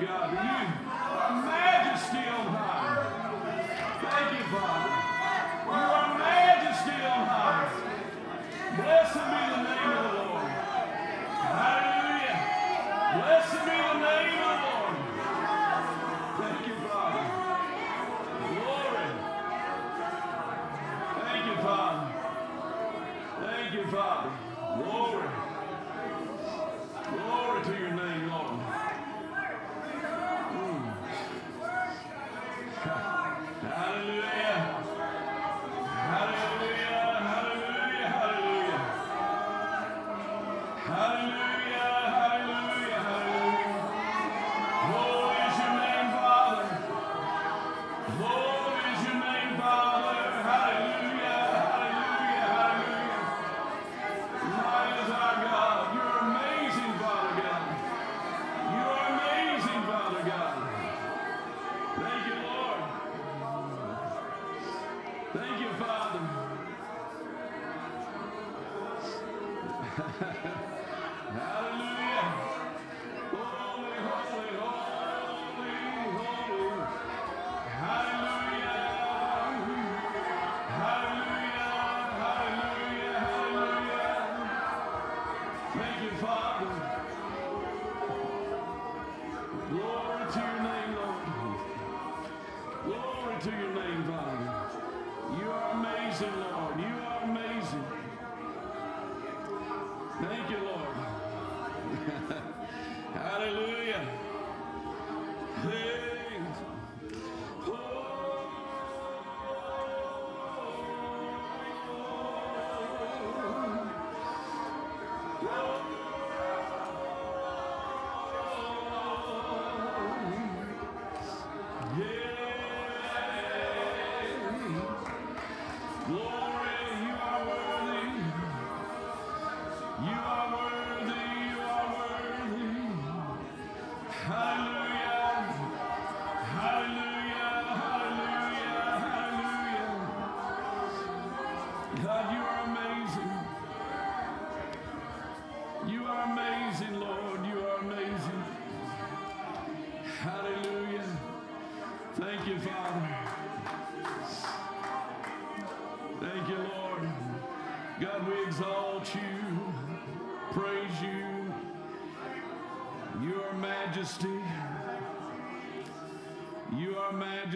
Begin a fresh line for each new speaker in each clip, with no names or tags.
God, you, majesty on high. Thank you, Father.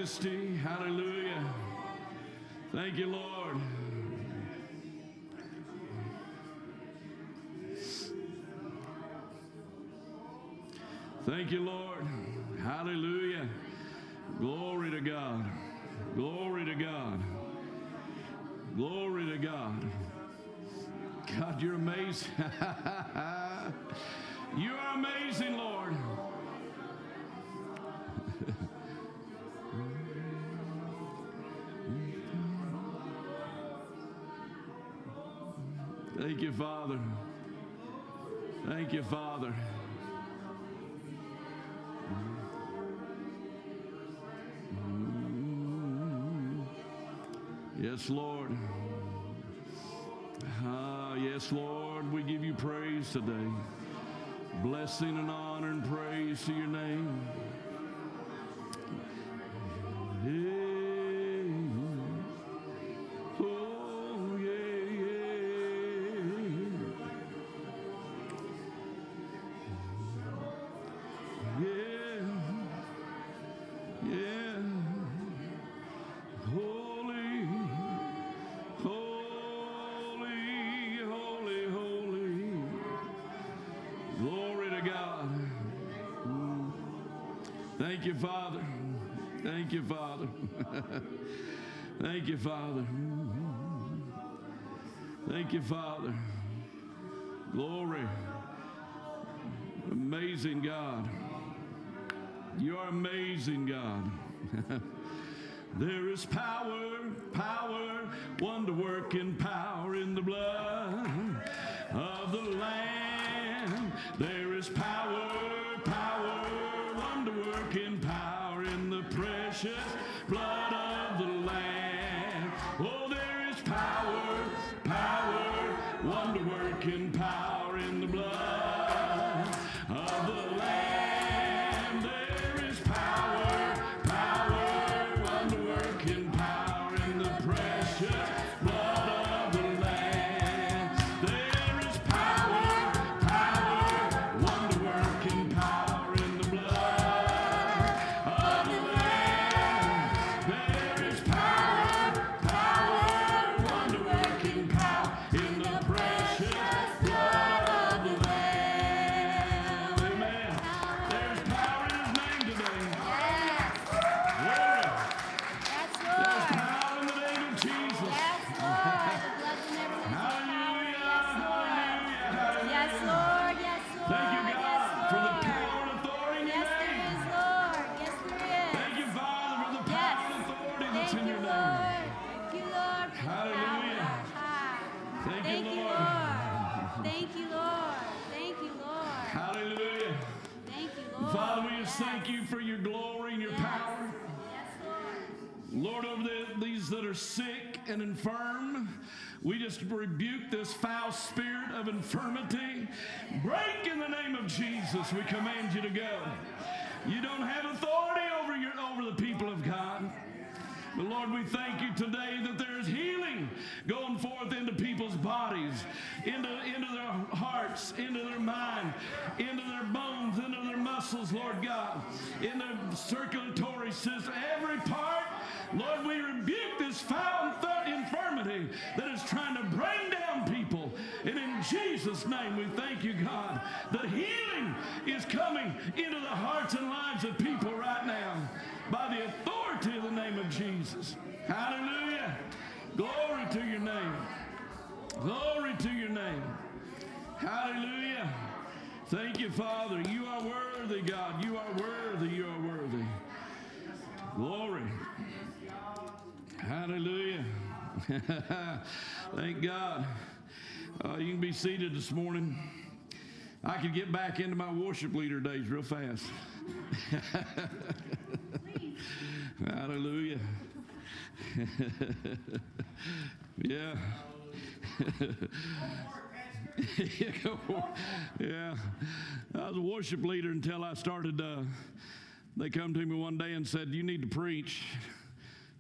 majesty. Hallelujah. Thank you, Lord. Thank you, Lord. Hallelujah. Glory to God. Glory to God. Glory to God. God, you're amazing. Father. Thank you, Father. Yes, Lord. Ah, yes, Lord, we give you praise today. Blessing and honor and praise to your name. you, Father. Thank you, Father. Glory. Amazing God. You are amazing, God. there is power, power,
wonder
working
power
in the blood of the Lamb. There is power. Just rebuke this foul spirit of infirmity. Break in the name of Jesus. We command you to go. You don't have authority over your over the people of God. But Lord, we thank you today that there's healing going forth into people's bodies, into, into their hearts, into their mind, into their bones, into their muscles, Lord God, in the circulatory system, every part. Lord, we rebuke this foul th- infirmity that is trying to bring down people. And in Jesus' name, we thank you, God, that healing is coming into the hearts and lives of people right now by the authority of the name of Jesus. Hallelujah. Glory to your name. Glory to your name. Hallelujah. Thank you, Father. You are worthy, God. You are worthy. You are worthy. Glory. Hallelujah. Thank God. Uh, you can be seated this morning. I could get back into my worship leader days real fast. Hallelujah. yeah. yeah. I was a worship leader until I started. Uh, they come to me one day and said, "You need to preach."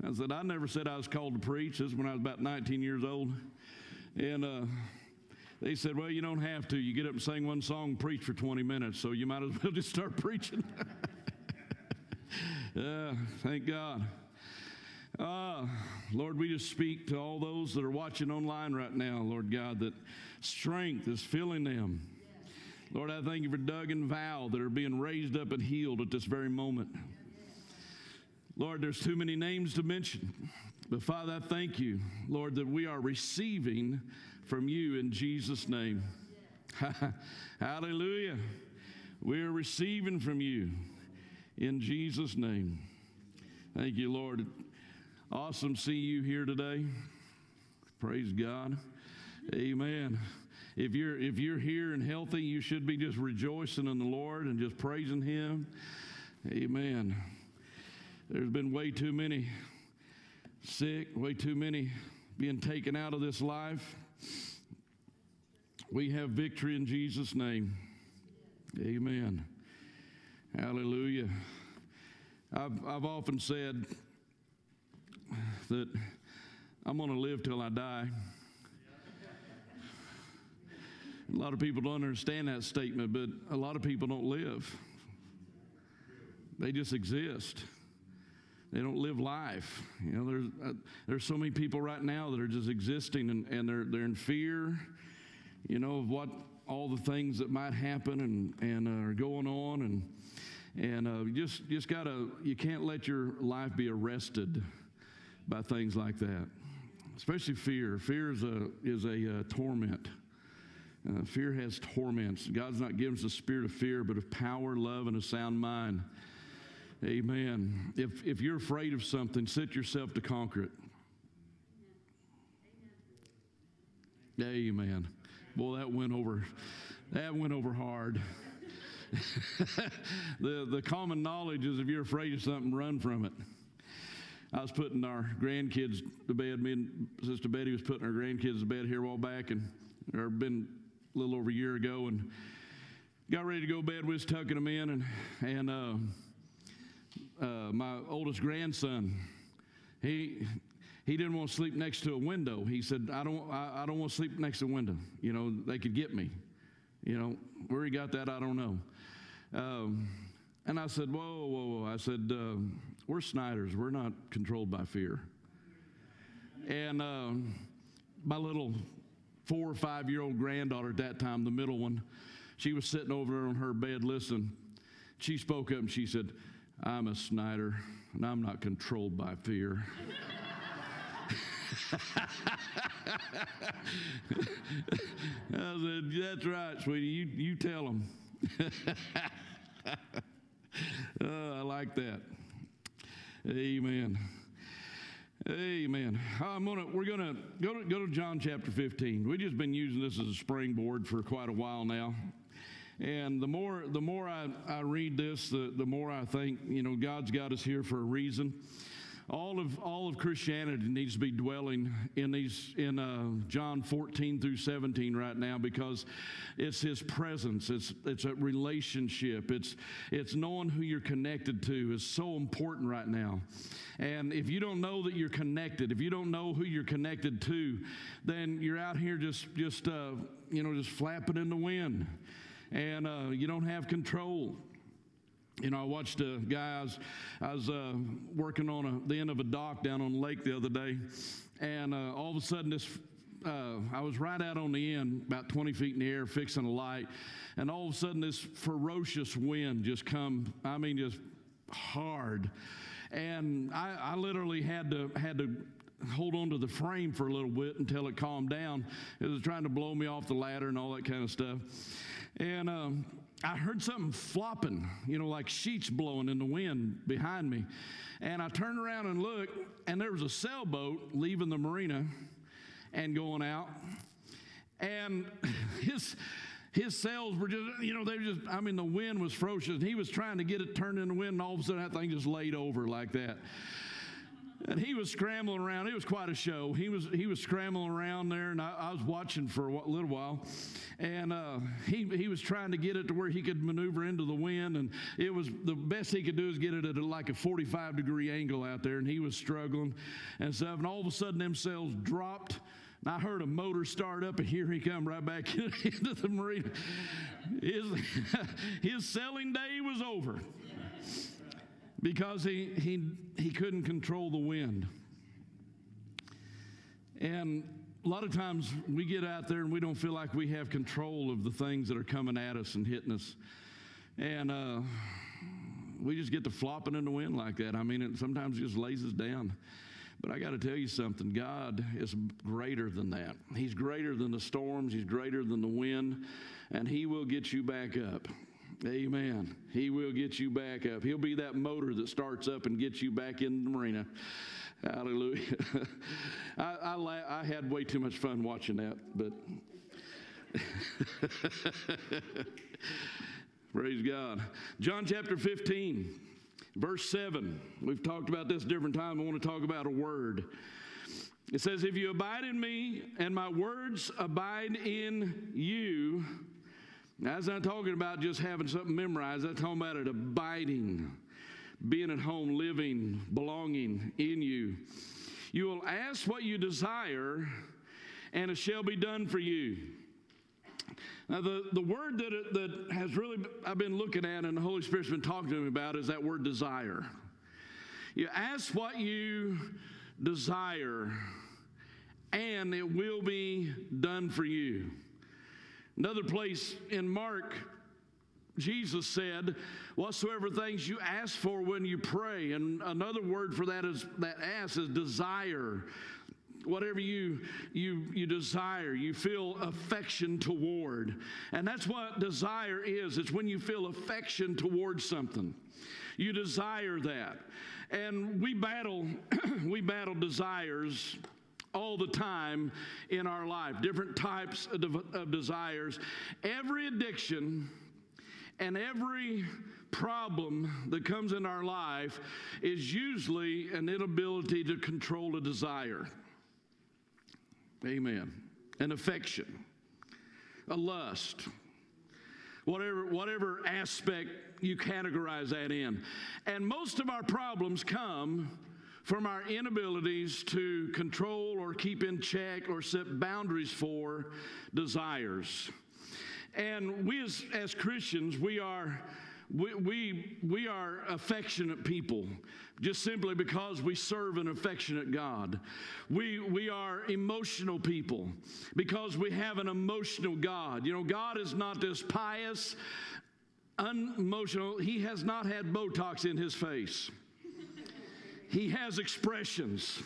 I said, "I never said I was called to preach." This is when I was about 19 years old, and uh, they said, "Well, you don't have to. You get up and sing one song, preach for 20 minutes, so you might as well just start preaching." Yeah, thank God. Uh, Lord, we just speak to all those that are watching online right now, Lord God, that strength is filling them. Lord, I thank you for Doug and Val that are being raised up and healed at this very moment. Lord, there's too many names to mention. But Father, I thank you, Lord, that we are receiving from you in Jesus' name. Hallelujah. We are receiving from you in Jesus' name. Thank you, Lord. Awesome see you here today. Praise God. Amen. If you're if you're here and healthy, you should be just rejoicing in the Lord and just praising Him. Amen. There's been way too many sick, way too many being taken out of this life. We have victory in Jesus' name. Amen. Hallelujah. I've, I've often said that I'm going to live till I die. A lot of people don't understand that statement, but a lot of people don't live. They just exist. They don't live life. You know, there's uh, there's so many people right now that are just existing and, and they're they're in fear, you know, of what all the things that might happen and and uh, are going on and and uh, just just gotta you can't let your life be arrested by things like that, especially fear. Fear is a is a uh, torment. Uh, fear has torments. God's not given us a spirit of fear, but of power, love, and a sound mind. Amen. If, if you're afraid of something, set yourself to conquer it. Amen. Boy, that went over. That went over hard. the the common knowledge is if you're afraid of something, run from it. I was putting our grandkids to bed. Me and Sister Betty was putting our grandkids to bed here a while back, and or been a little over a year ago, and got ready to go to bed. We was tucking them in, and and. Uh, uh, my oldest grandson, he he didn't want to sleep next to a window. He said, "I don't I, I don't want to sleep next to a window. You know, they could get me. You know, where he got that, I don't know." Um, and I said, "Whoa, whoa, whoa!" I said, uh, "We're Sniders. We're not controlled by fear." And uh, my little four or five year old granddaughter at that time, the middle one, she was sitting over there on her bed listening. She spoke up and she said, I'm a Snider, and I'm not controlled by fear. I said, That's right, sweetie. You, you tell them. oh, I like that. Amen. Amen. I'm gonna we're gonna go to go to John chapter 15. We've just been using this as a springboard for quite a while now. And the more the more I, I read this, the, the more I think, you know, God's got us here for a reason all of all of Christianity needs to be dwelling in these in uh, John 14 through 17 right now because it's His presence. It's it's a relationship. It's it's knowing who you're connected to is so important right now. And if you don't know that you're connected, if you don't know who you're connected to, then you're out here just just uh, you know just flapping in the wind, and uh, you don't have control. You know, I watched a guy, I was, I was uh, working on a, the end of a dock down on the lake the other day, and uh, all of a sudden, this uh, I was right out on the end, about 20 feet in the air, fixing a light, and all of a sudden, this ferocious wind just come. I mean, just hard, and I, I literally had to had to hold on to the frame for a little bit until it calmed down. It was trying to blow me off the ladder and all that kind of stuff, and. Um, I heard something flopping, you know, like sheets blowing in the wind behind me. And I turned around and looked, and there was a sailboat leaving the marina and going out. And his his sails were just, you know, they were just, I mean, the wind was ferocious. He was trying to get it turned in the wind, and all of a sudden that thing just laid over like that. And he was scrambling around. It was quite a show. He was he was scrambling around there, and I, I was watching for a little while. And uh, he he was trying to get it to where he could maneuver into the wind, and it was the best he could do is get it at a, like a 45 degree angle out there, and he was struggling and stuff. And all of a sudden, them sails dropped. And I heard a motor start up, and here he come right back into the marina. His, his selling day was over because he, he, he couldn't control the wind. And a lot of times we get out there and we don't feel like we have control of the things that are coming at us and hitting us. And uh, we just get to flopping in the wind like that. I mean, it sometimes just lays us down. But I got to tell you something God is greater than that. He's greater than the storms, He's greater than the wind, and He will get you back up. Amen. He will get you back up. He'll be that motor that starts up and gets you back in the marina. Hallelujah. I, I, la- I had way too much fun watching that, but praise God. John chapter 15, verse 7. We've talked about this different time. I want to talk about a word. It says, If you abide in me and my words abide in you, that's not talking about just having something memorized. That's talking about it abiding, being at home, living, belonging in you. You will ask what you desire, and it shall be done for you. Now, the, the word that, it, that has really, I've been looking at and the Holy Spirit's been talking to me about is that word desire. You ask what you desire, and it will be done for you. Another place in Mark, Jesus said, Whatsoever things you ask for when you pray. And another word for that is that ask is desire. Whatever you you you desire, you feel affection toward. And that's what desire is. It's when you feel affection towards something. You desire that. And we battle, we battle desires all the time in our life, different types of, of desires. Every addiction and every problem that comes in our life is usually an inability to control a desire. Amen. An affection, a lust, whatever, whatever aspect you categorize that in. And most of our problems come from our inabilities to control or keep in check or set boundaries for desires. And we as, as Christians, we are we, we, we are affectionate people just simply because we serve an affectionate God. We, we are emotional people because we have an emotional God. You know, God is not this pious, unemotional, He has not had Botox in His face. He has expressions.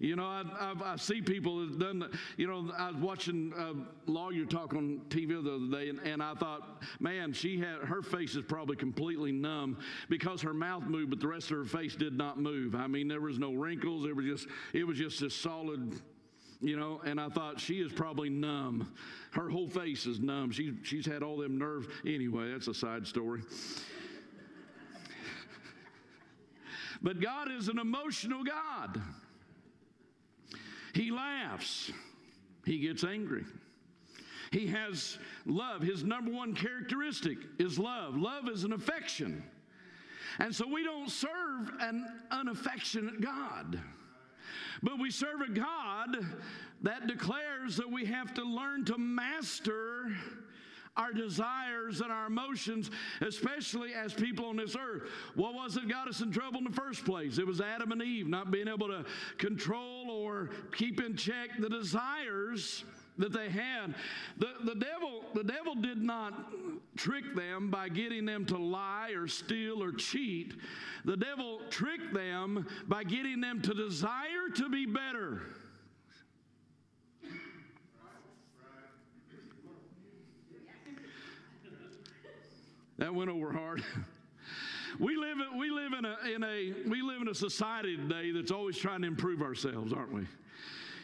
You know, I, I, I see people that done. that. You know, I was watching a lawyer talk on TV the other day, and, and I thought, man, she had her face is probably completely numb because her mouth moved, but the rest of her face did not move. I mean, there was no wrinkles. It was just, it was just this solid you know and i thought she is probably numb her whole face is numb she, she's had all them nerves anyway that's a side story but god is an emotional god. He laughs. He gets angry. He has love. His number one characteristic is love. Love is an affection. And so we don't serve an unaffectionate god. But we serve a God that declares that we have to learn to master our desires and our emotions, especially as people on this earth. What was it got us in trouble in the first place? It was Adam and Eve not being able to control or keep in check the desires that they had. The, the, devil, the devil did not trick them by getting them to lie or steal or cheat. The devil tricked them by getting them to desire to be better. That went over hard. we live, we live in a, in a we live in a society today that's always trying to improve ourselves, aren't we?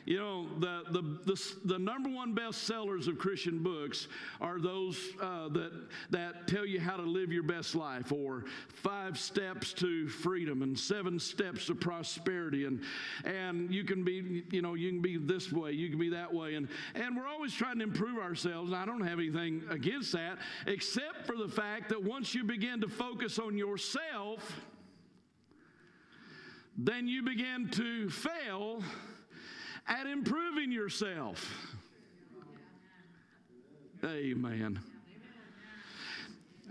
You know, the, the, the, the number one best sellers of Christian books are those uh, that, that tell you how to live your best life, or five steps to freedom, and seven steps to prosperity. And, and you can be, you know, you can be this way, you can be that way. And, and we're always trying to improve ourselves. And I don't have anything against that, except for the fact that once you begin to focus on yourself, then you begin to fail at improving yourself. Amen.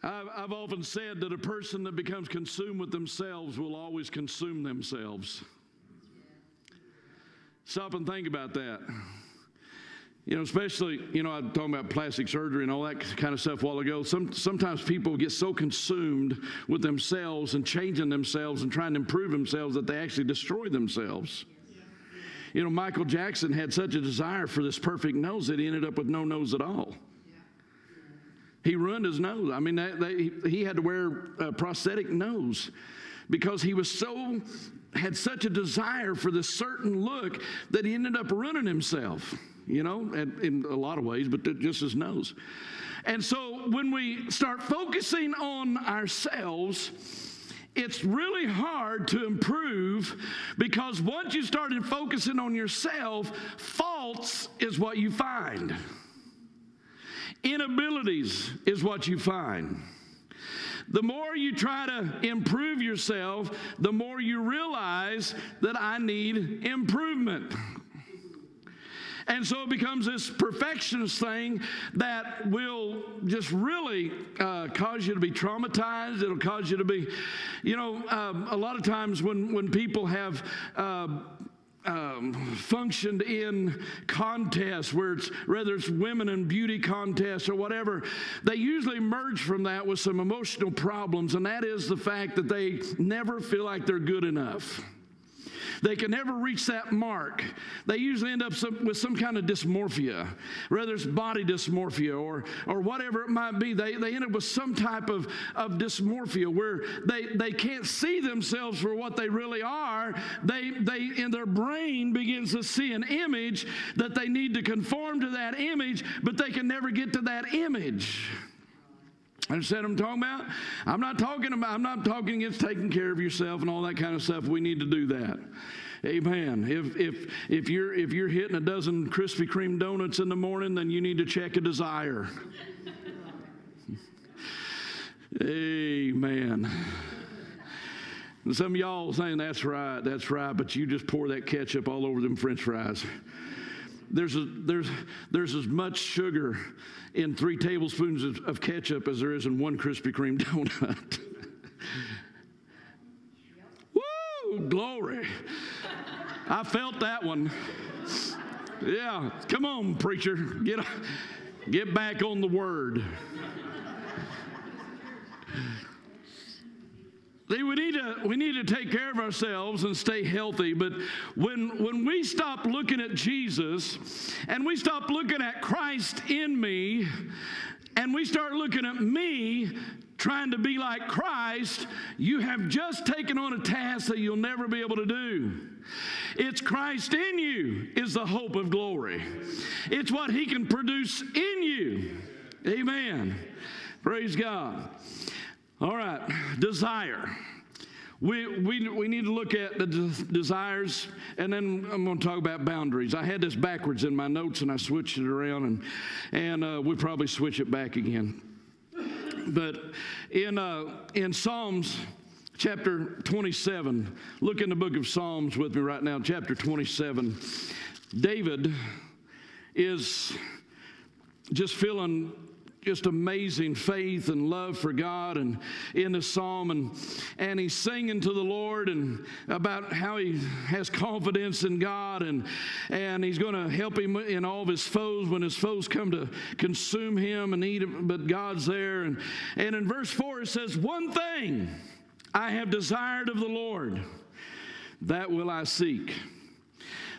I've often said that a person that becomes consumed with themselves will always consume themselves. Stop and think about that. You know, especially, you know, I'm talking about plastic surgery and all that kind of stuff a while ago. Some, sometimes people get so consumed with themselves and changing themselves and trying to improve themselves that they actually destroy themselves. You know, Michael Jackson had such a desire for this perfect nose that he ended up with no nose at all. He ruined his nose. I mean, they, he had to wear a prosthetic nose because he was so had such a desire for this certain look that he ended up ruining himself you know in a lot of ways but just his nose and so when we start focusing on ourselves it's really hard to improve because once you started focusing on yourself, faults is what you find. Inabilities is what you find. The more you try to improve yourself, the more you realize that I need improvement. And so it becomes this perfectionist thing that will just really uh, cause you to be traumatized. It'll cause you to be, you know, um, a lot of times when, when people have. Uh, um, functioned in contests where it's whether it's women and beauty contests or whatever, they usually emerge from that with some emotional problems, and that is the fact that they never feel like they're good enough. They can never reach that mark. They usually end up some, with some kind of dysmorphia, whether it's body dysmorphia or, or whatever it might be. They, they end up with some type of, of dysmorphia where they, they can't see themselves for what they really are. They, they, in their brain, begins to see an image that they need to conform to that image, but they can never get to that image. Understand what I'm talking about? I'm not talking about, I'm not talking against taking care of yourself and all that kind of stuff. We need to do that. Amen. If if if you're if you're hitting a dozen Krispy Kreme donuts in the morning, then you need to check a desire. Amen. And some of y'all saying that's right, that's right, but you just pour that ketchup all over them French fries. There's a, there's there's as much sugar in three tablespoons of, of ketchup as there is in one Krispy Kreme donut. Woo! Glory. I felt that one. Yeah, come on, preacher. Get, get back on the word. See, we need to we need to take care of ourselves and stay healthy. But when when we stop looking at Jesus and we stop looking at Christ in me, and we start looking at me trying to be like Christ, you have just taken on a task that you'll never be able to do. It's Christ in you is the hope of glory. It's what he can produce in you. Amen. Praise God. All right, desire. We, we, we need to look at the de- desires, and then I'm going to talk about boundaries. I had this backwards in my notes, and I switched it around, and, and uh, we probably switch it back again. But in, uh, in Psalms chapter 27, look in the book of Psalms with me right now, chapter 27. David is just feeling just amazing faith and love for God and in the psalm. And and he's singing to the Lord and about how he has confidence in God and and he's going to help him in all of his foes when his foes come to consume him and eat him. But God's there. And and in verse 4 it says one thing I have desired of the Lord that will I seek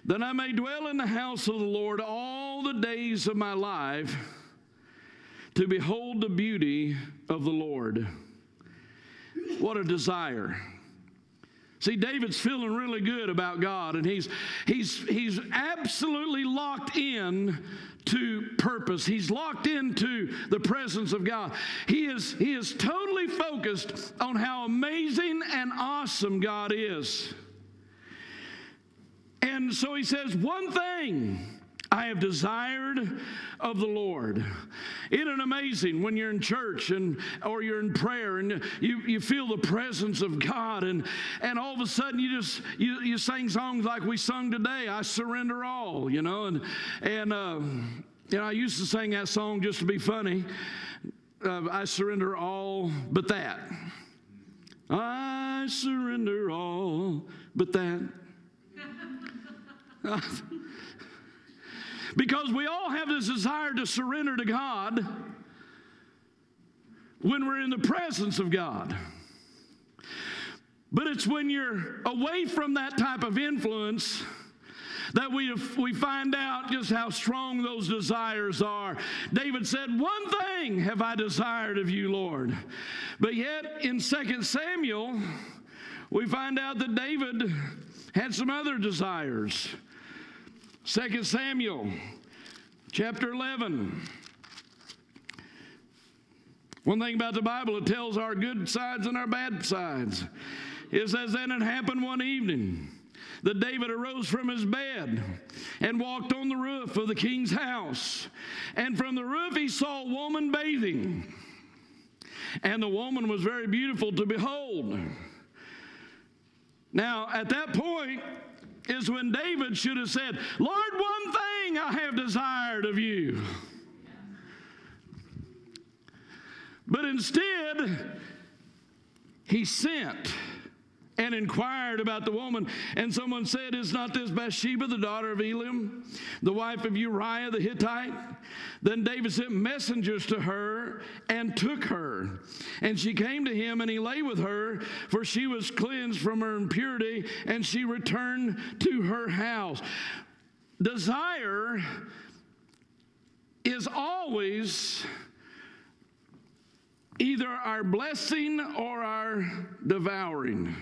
that I may dwell in the house of the Lord all the days of my life to behold the beauty of the Lord. What a desire. See, David's feeling really good about God, and he's he's he's absolutely locked in to purpose. He's locked into the presence of God. He is he is totally focused on how amazing and awesome God is. And so he says, one thing I have desired of the Lord. Isn't it amazing when you're in church and or you're in prayer and you, you feel the presence of God and and all of a sudden you just you, you sing songs like we sung today, I surrender all, you know, and and uh, you know, I used to sing that song just to be funny. Uh, I surrender all but that. I surrender all but that. Because we all have this desire to surrender to God when we're in the presence of God. But it's when you're away from that type of influence that we, we find out just how strong those desires are. David said, One thing have I desired of you, Lord. But yet in 2 Samuel, we find out that David had some other desires. 2 Samuel chapter 11. One thing about the Bible, it tells our good sides and our bad sides. It says, Then it happened one evening that David arose from his bed and walked on the roof of the king's house. And from the roof he saw a woman bathing. And the woman was very beautiful to behold. Now, at that point, is when David should have said, Lord, one thing I have desired of you. But instead, he sent and inquired about the woman. And someone said, Is not this Bathsheba, the daughter of Eliam, the wife of Uriah the Hittite? Then David sent messengers to her and took her. And she came to him, and he lay with her, for she was cleansed from her impurity, and she returned to her house. Desire is always either our blessing or our devouring.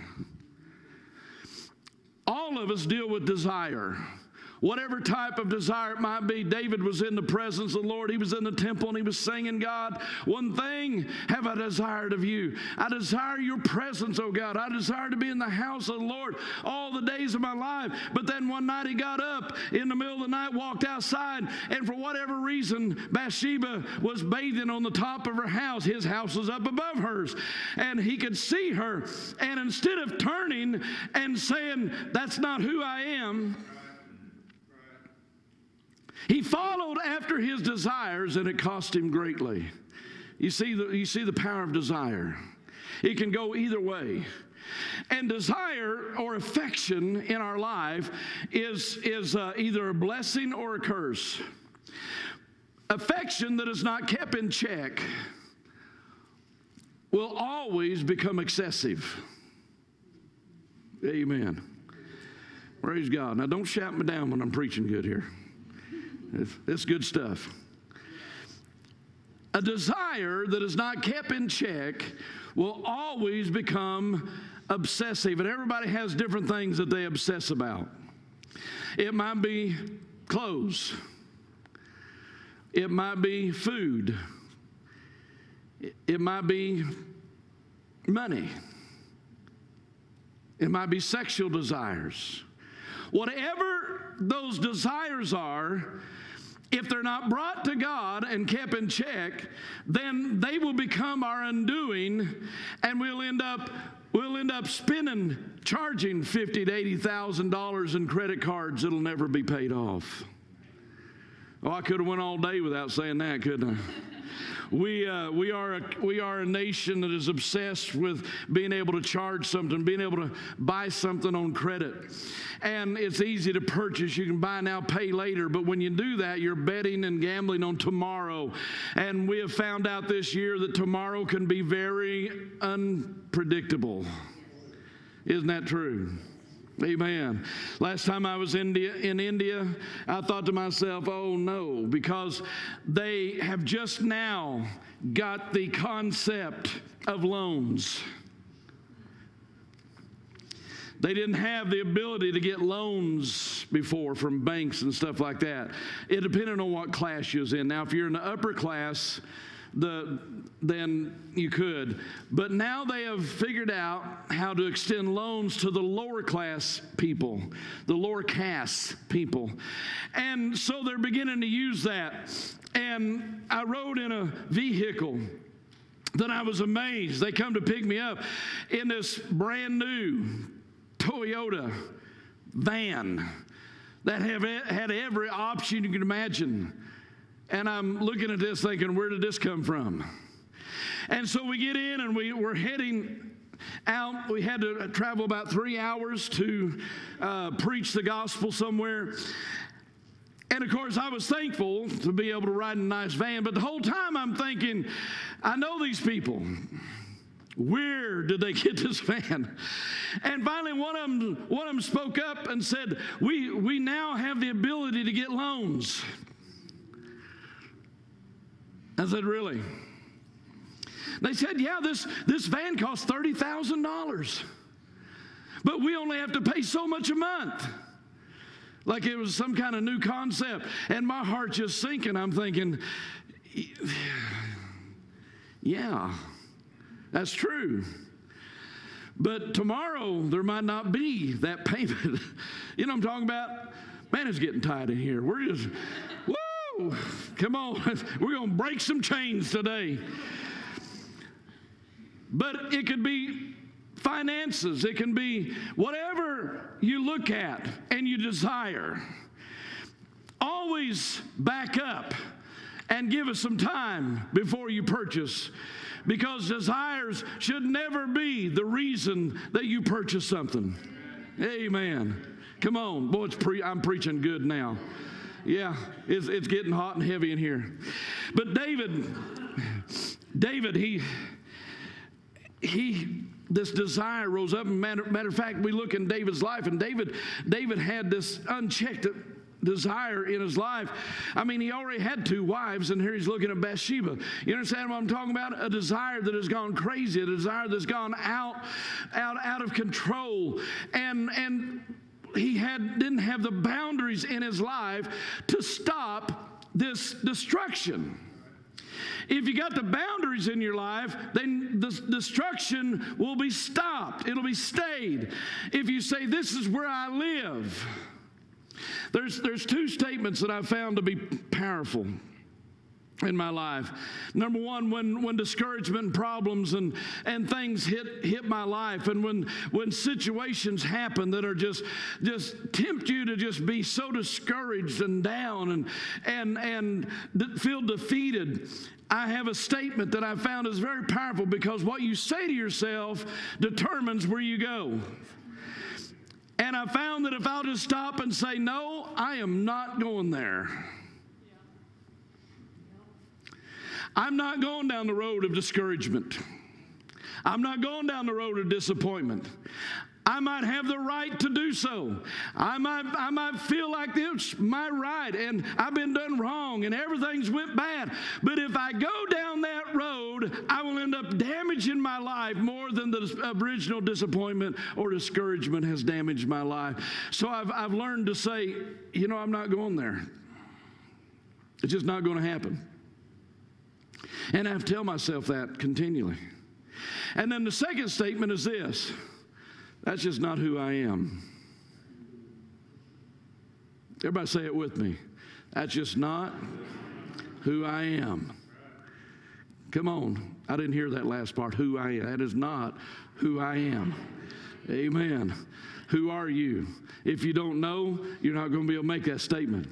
All of us deal with desire whatever type of desire it might be. David was in the presence of the Lord. He was in the temple and he was singing, God, one thing have I desired of you. I desire your presence, oh God. I desire to be in the house of the Lord all the days of my life. But then one night he got up in the middle of the night, walked outside, and for whatever reason, Bathsheba was bathing on the top of her house. His house was up above hers. And he could see her. And instead of turning and saying, That's not who I am, he followed after his desires, and it cost him greatly. You see the, you see the power of desire. It can go either way. And desire or affection in our life is, is uh, either a blessing or a curse. Affection that is not kept in check will always become excessive. Amen. Praise God. Now, don't shout me down when I'm preaching good here. It's, it's good stuff. A desire that is not kept in check will always become obsessive. And everybody has different things that they obsess about. It might be clothes, it might be food, it might be money, it might be sexual desires. Whatever those desires are, if they're not brought to God and kept in check, then they will become our undoing, and we'll end up we'll end up spending, charging fifty to eighty thousand dollars in credit cards that'll never be paid off. Oh, I could have went all day without saying that, couldn't I? We, uh, we, are a, we are a nation that is obsessed with being able to charge something, being able to buy something on credit. And it's easy to purchase. You can buy now, pay later. But when you do that, you're betting and gambling on tomorrow. And we have found out this year that tomorrow can be very unpredictable. Isn't that true? Amen. Last time I was in India, in India, I thought to myself, oh no, because they have just now got the concept of loans. They didn't have the ability to get loans before from banks and stuff like that. It depended on what class you was in. Now, if you're in the upper class, the, then you could. But now they have figured out how to extend loans to the lower class people, the lower caste people. And so they're beginning to use that. And I rode in a vehicle then I was amazed. They come to pick me up in this brand new Toyota van that have, had every option you can imagine. And I'm looking at this thinking, where did this come from? And so we get in and we, we're heading out. We had to travel about three hours to uh, preach the gospel somewhere. And of course, I was thankful to be able to ride in a nice van, but the whole time I'm thinking, I know these people. Where did they get this van? And finally, one of them, one of them spoke up and said, we, we now have the ability to get loans. I said, Really? They said, Yeah, this, this van costs $30,000, but we only have to pay so much a month. Like it was some kind of new concept. And my heart just sinking. I'm thinking, Yeah, that's true. But tomorrow, there might not be that payment. you know what I'm talking about? Man, it's getting tight in here. We're just, Come on, we're going to break some chains today. But it could be finances, it can be whatever you look at and you desire. Always back up and give us some time before you purchase because desires should never be the reason that you purchase something. Amen. Come on. Boy, pre- I'm preaching good now. Yeah, it's, it's getting hot and heavy in here. But David, David, he, he, this desire rose up. Matter, matter of fact, we look in David's life, and David, David had this unchecked desire in his life. I mean, he already had two wives, and here he's looking at Bathsheba. You understand what I'm talking about? A desire that has gone crazy, a desire that's gone out, out, out of control. And and he had, didn't have the boundaries in his life to stop this destruction. If you got the boundaries in your life, then the destruction will be stopped. It'll be stayed. If you say, This is where I live, there's, there's two statements that I've found to be powerful in my life. Number one, when, when discouragement and problems and, and things hit, hit my life, and when, when situations happen that are just, just tempt you to just be so discouraged and down and, and, and feel defeated, I have a statement that I found is very powerful because what you say to yourself determines where you go. And I found that if I'll just stop and say, No, I am not going there I'm not going down the road of discouragement. I'm not going down the road of disappointment. I might have the right to do so. I might, I might feel like it's my right and I've been done wrong and everything's went bad. But if I go down that road, I will end up damaging my life more than the original disappointment or discouragement has damaged my life. So I've, I've learned to say, you know, I'm not going there. It's just not going to happen. And I have to tell myself that continually. And then the second statement is this that's just not who I am. Everybody say it with me. That's just not who I am. Come on. I didn't hear that last part. Who I am. That is not who I am. Amen. Who are you? If you don't know, you're not going to be able to make that statement.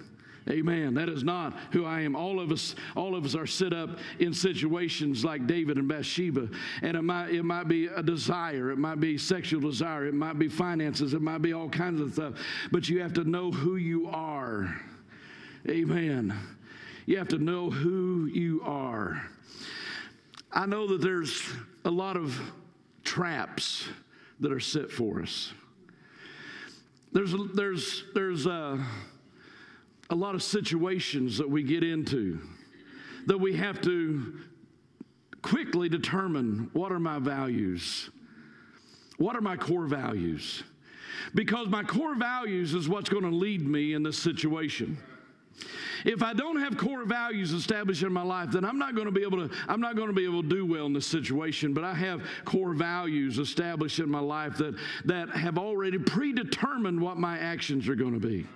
Amen. That is not who I am. All of us, all of us are set up in situations like David and Bathsheba, and it might it might be a desire, it might be sexual desire, it might be finances, it might be all kinds of stuff. But you have to know who you are. Amen. You have to know who you are. I know that there's a lot of traps that are set for us. There's there's there's uh a lot of situations that we get into that we have to quickly determine what are my values? What are my core values? Because my core values is what's going to lead me in this situation. If I don't have core values established in my life, then I'm not going to be able to I'm not going to be able to do well in this situation, but I have core values established in my life that that have already predetermined what my actions are going to be.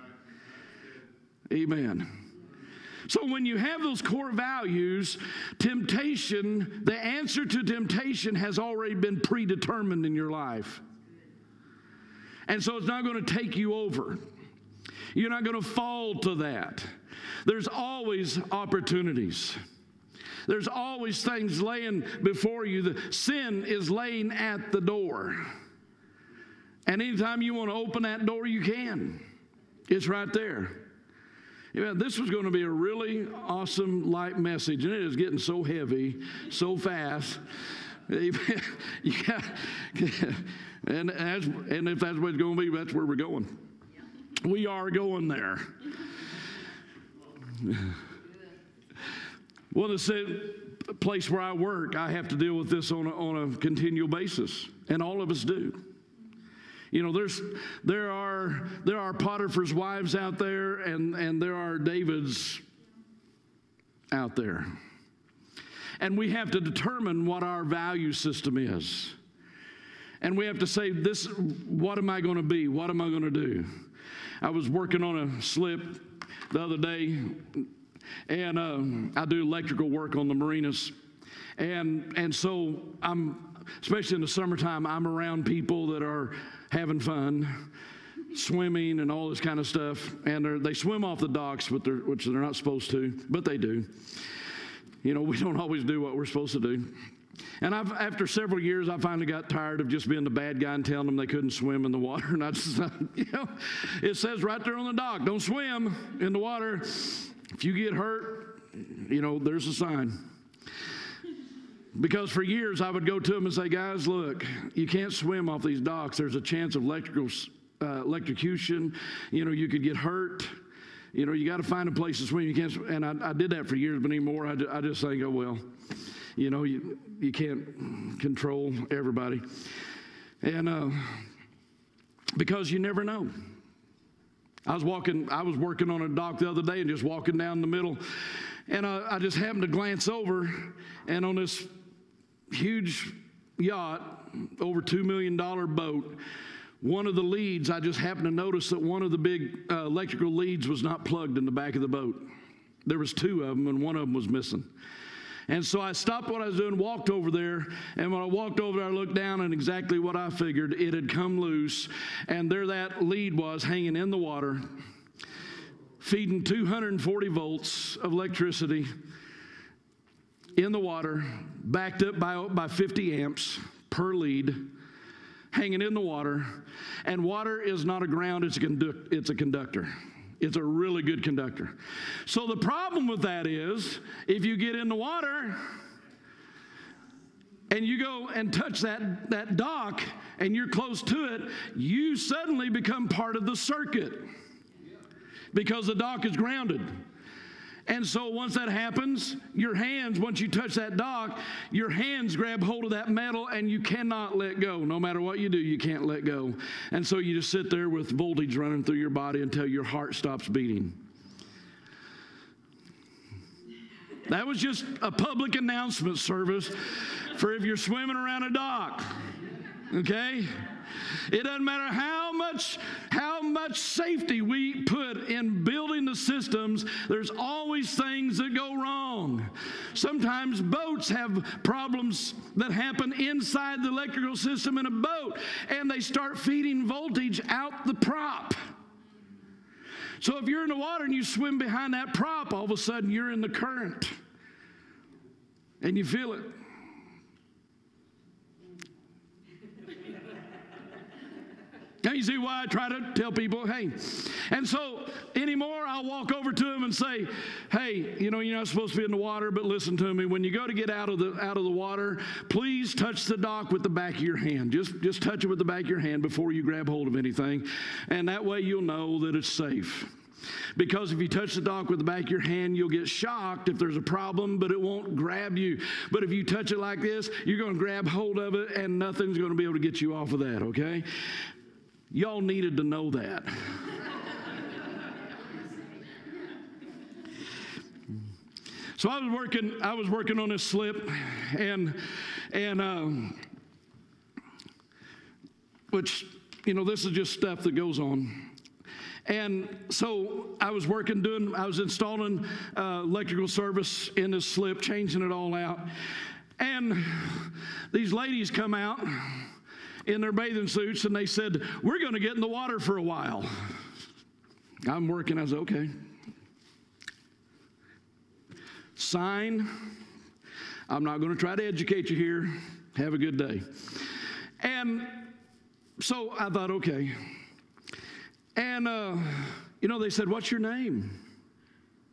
Amen. So, when you have those core values, temptation, the answer to temptation has already been predetermined in your life. And so, it's not going to take you over. You're not going to fall to that. There's always opportunities. There's always things laying before you. The sin is laying at the door. And anytime you want to open that door, you can. It's right there. Yeah, this was going to be a really awesome light message, and it is getting so heavy, so fast. yeah, and as and if that's what it's going to be, that's where we're going. We are going there. Well, the place where I work, I have to deal with this on a, on a continual basis, and all of us do. You know, there's there are there are Potiphar's wives out there, and and there are David's out there, and we have to determine what our value system is, and we have to say this: What am I going to be? What am I going to do? I was working on a slip the other day, and uh, I do electrical work on the marinas, and and so I'm especially in the summertime, I'm around people that are having fun, swimming and all this kind of stuff. And they swim off the docks, but they're, which they're not supposed to, but they do. You know, we don't always do what we're supposed to do. And I've, after several years, I finally got tired of just being the bad guy and telling them they couldn't swim in the water. And I just, you know, it says right there on the dock, don't swim in the water. If you get hurt, you know, there's a sign. Because for years I would go to them and say, guys, look, you can't swim off these docks. There's a chance of electrical uh, electrocution. You know, you could get hurt. You know, you got to find a place to swim. You can't, and I, I did that for years, but anymore, I, I just think, oh well, you know, you you can't control everybody, and uh, because you never know. I was walking, I was working on a dock the other day and just walking down the middle, and I, I just happened to glance over, and on this huge yacht, over $2 million boat. One of the leads, I just happened to notice that one of the big uh, electrical leads was not plugged in the back of the boat. There was two of them, and one of them was missing. And so I stopped what I was doing, walked over there, and when I walked over there, I looked down, and exactly what I figured, it had come loose, and there that lead was hanging in the water, feeding 240 volts of electricity in the water, backed up by, by 50 amps per lead, hanging in the water. And water is not a ground, it's a, it's a conductor. It's a really good conductor. So the problem with that is if you get in the water, and you go and touch that, that dock and you're close to it, you suddenly become part of the circuit because the dock is grounded. And so once that happens, your hands, once you touch that dock, your hands grab hold of that metal and you cannot let go. No matter what you do, you can't let go. And so you just sit there with voltage running through your body until your heart stops beating. That was just a public announcement service for if you're swimming around a dock. Okay? It doesn't matter how much how much safety we put in building the systems, there's always things that go wrong. Sometimes boats have problems that happen inside the electrical system in a boat and they start feeding voltage out the prop. So if you're in the water and you swim behind that prop, all of a sudden you're in the current and you feel it. You see why I try to tell people, hey. And so anymore, I'll walk over to them and say, hey, you know, you're not supposed to be in the water, but listen to me. When you go to get out of the out of the water, please touch the dock with the back of your hand. Just just touch it with the back of your hand before you grab hold of anything, and that way you'll know that it's safe. Because if you touch the dock with the back of your hand, you'll get shocked if there's a problem, but it won't grab you. But if you touch it like this, you're going to grab hold of it and nothing's going to be able to get you off of that, okay? Y'all needed to know that. so I was working. I was working on this slip, and and um, which you know this is just stuff that goes on. And so I was working, doing, I was installing uh, electrical service in this slip, changing it all out. And these ladies come out in their bathing suits and they said, We're going to get in the water for a while. I'm working. I was okay. Sign. I'm not going to try to educate you here. Have a good day. And so I thought, okay. And, uh, you know, they said, What's your name?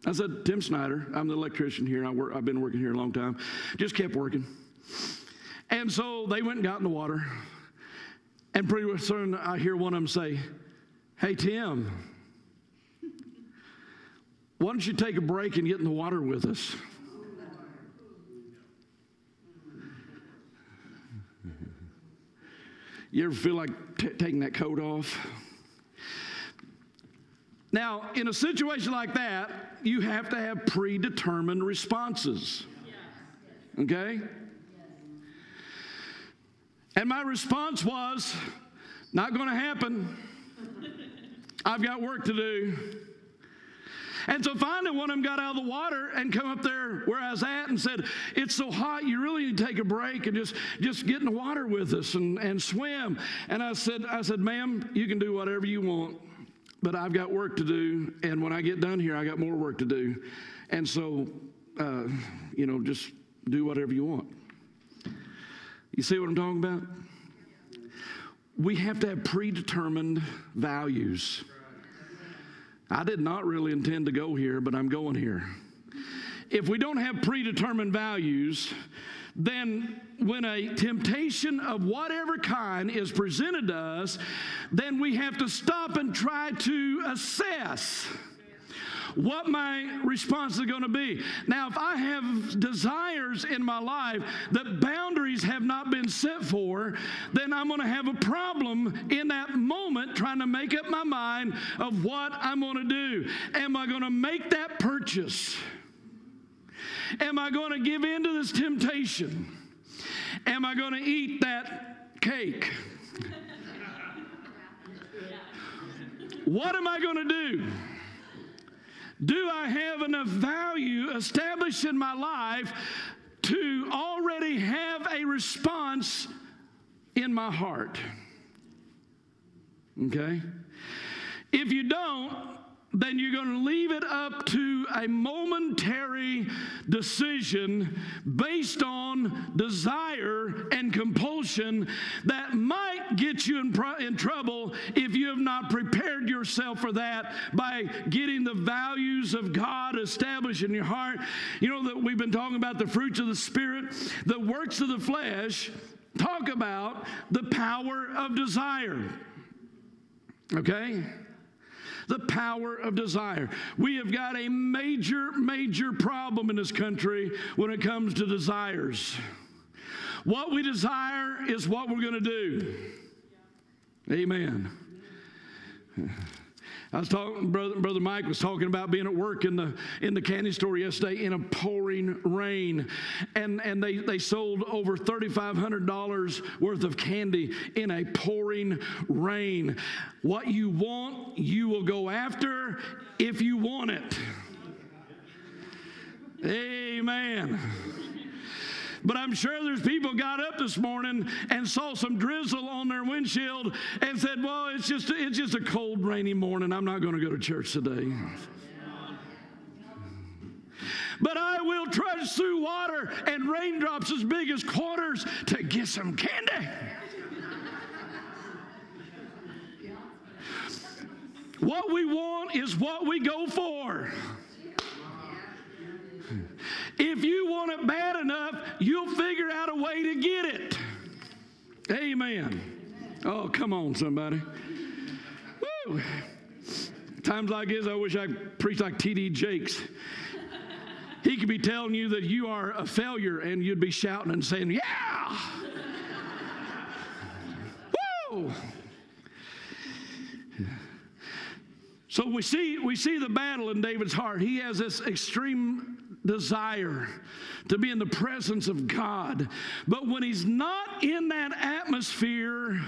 I said, Tim Snider. I'm the electrician here. I work, I've been working here a long time. Just kept working. And so they went and got in the water. And pretty soon I hear one of them say, Hey, Tim, why don't you take a break and get in the water with us? You ever feel like t- taking that coat off? Now, in a situation like that, you have to have predetermined responses. Okay? And my response was, not going to happen. I've got work to do. And so finally, one of them got out of the water and come up there where I was at and said, It's so hot, you really need to take a break and just, just get in the water with us and, and swim. And I said, I said, ma'am, you can do whatever you want, but I've got work to do. And when I get done here, I got more work to do. And so, uh, you know, just do whatever you want. You see what I'm talking about? We have to have predetermined values. I did not really intend to go here, but I'm going here. If we don't have predetermined values, then when a temptation of whatever kind is presented to us, then we have to stop and try to assess what my response is going to be. Now, if I have desires in my life that boundaries have not been set for, then I'm going to have a problem in that moment trying to make up my mind of what I'm going to do. Am I going to make that purchase? Am I going to give in to this temptation? Am I going to eat that cake? What am I going to do? Do I have enough value established in my life to already have a response in my heart? Okay? If you don't, then you're going to leave it up to a momentary decision based on desire and compulsion that might get you in, pro- in trouble if you have not prepared yourself for that by getting the values of God established in your heart. You know that we've been talking about the fruits of the Spirit, the works of the flesh. Talk about the power of desire. Okay? The power of desire. We have got a major, major problem in this country when it comes to desires. What we desire is what we're going to do. Amen. I was talking, brother, brother Mike was talking about being at work in the in the candy store yesterday in a pouring rain, and and they they sold over thirty five hundred dollars worth of candy in a pouring rain. What you want, you will go after if you want it. Amen. But I'm sure there's people got up this morning and saw some drizzle on their windshield and said, "Well, it's just it's just a cold, rainy morning. I'm not going to go to church today." But I will trudge through water and raindrops as big as quarters to get some candy. What we want is what we go for. If you want it bad enough, you'll figure out a way to get it. Amen. Oh, come on, somebody. Woo. Times like this, I wish I preached like T.D. Jakes. He could be telling you that you are a failure, and you'd be shouting and saying, Yeah! Woo! So we see, we see the battle in David's heart. He has this extreme desire to be in the presence of God. But when he's not in that atmosphere,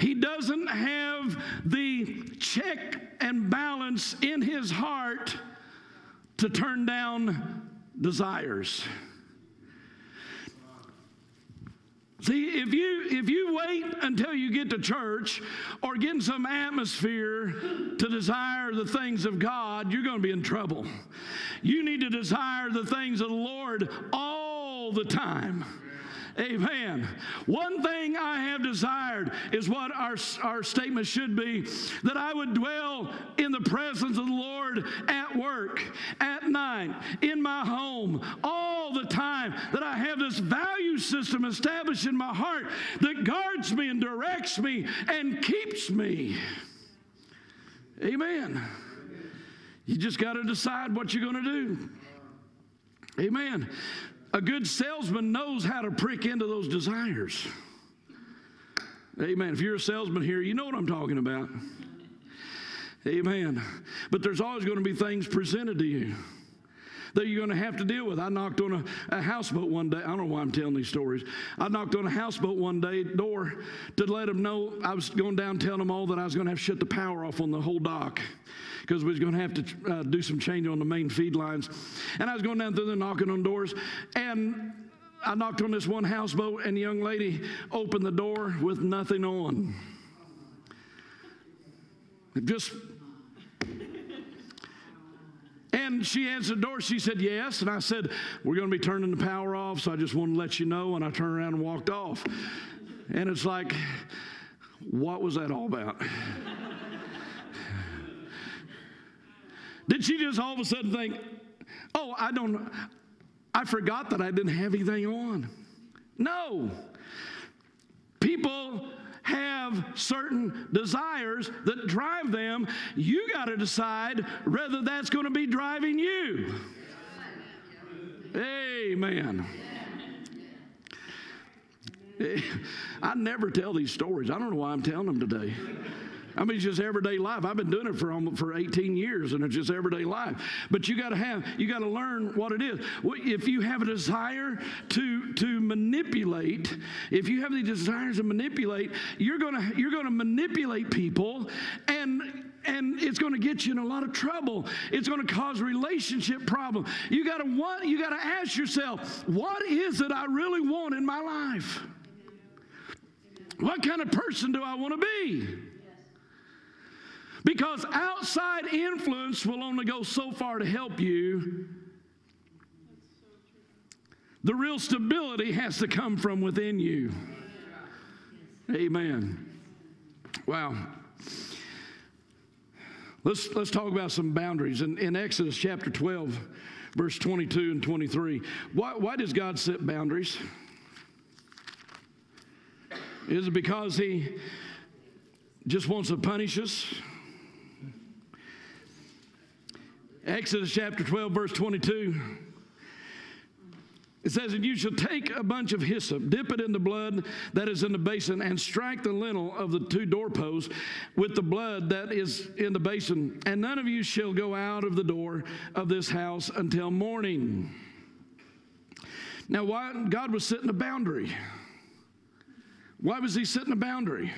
he doesn't have the check and balance in his heart to turn down desires. See, if you if you wait until you get to church or get in some atmosphere to desire the things of God, you're going to be in trouble. You need to desire the things of the Lord all the time. Amen. One thing I have desired is what our, our statement should be that I would dwell in the presence of the Lord at work, at night, in my home, all the time. That I have this value system established in my heart that guards me and directs me and keeps me. Amen. You just got to decide what you're going to do. Amen. A good salesman knows how to prick into those desires. Amen. If you're a salesman here, you know what I'm talking about. Amen. But there's always going to be things presented to you that you're going to have to deal with. I knocked on a, a, houseboat one day. I don't know why I'm telling these stories. I knocked on a houseboat one day door to let them know I was going down telling them all that I was going to have to shut the power off on the whole dock because we was going to have to uh, do some change on the main feed lines. And I was going down through there knocking on doors, and I knocked on this one houseboat, and the young lady opened the door with nothing on. Just and she answered the door. She said, Yes. And I said, We're going to be turning the power off, so I just want to let you know. And I turned around and walked off. And it's like, What was that all about? Did she just all of a sudden think, oh, I don't, I forgot that I didn't have anything on? No. People have certain desires that drive them. You got to decide whether that's going to be driving you. Amen. I never tell these stories. I don't know why I'm telling them today. I mean, it's just everyday life. I've been doing it for almost, for 18 years, and it's just everyday life. But you got to have, you got to learn what it is. If you have a desire to to manipulate, if you have the desires to manipulate, you're gonna you're gonna manipulate people, and and it's going to get you in a lot of trouble. It's going to cause relationship problem. You got to want. You got to ask yourself, what is it I really want in my life? What kind of person do I want to be? Because outside influence will only go so far to help you. The real stability has to come from within you. Amen. Wow. Let's, let's talk about some boundaries. In, in Exodus chapter 12, verse 22 and 23, why, why does God set boundaries? Is it because He just wants to punish us? Exodus chapter 12, verse 22. It says, And you shall take a bunch of hyssop, dip it in the blood that is in the basin, and strike the lintel of the two doorposts with the blood that is in the basin. And none of you shall go out of the door of this house until morning. Now, why God was setting a boundary. Why was he setting a boundary?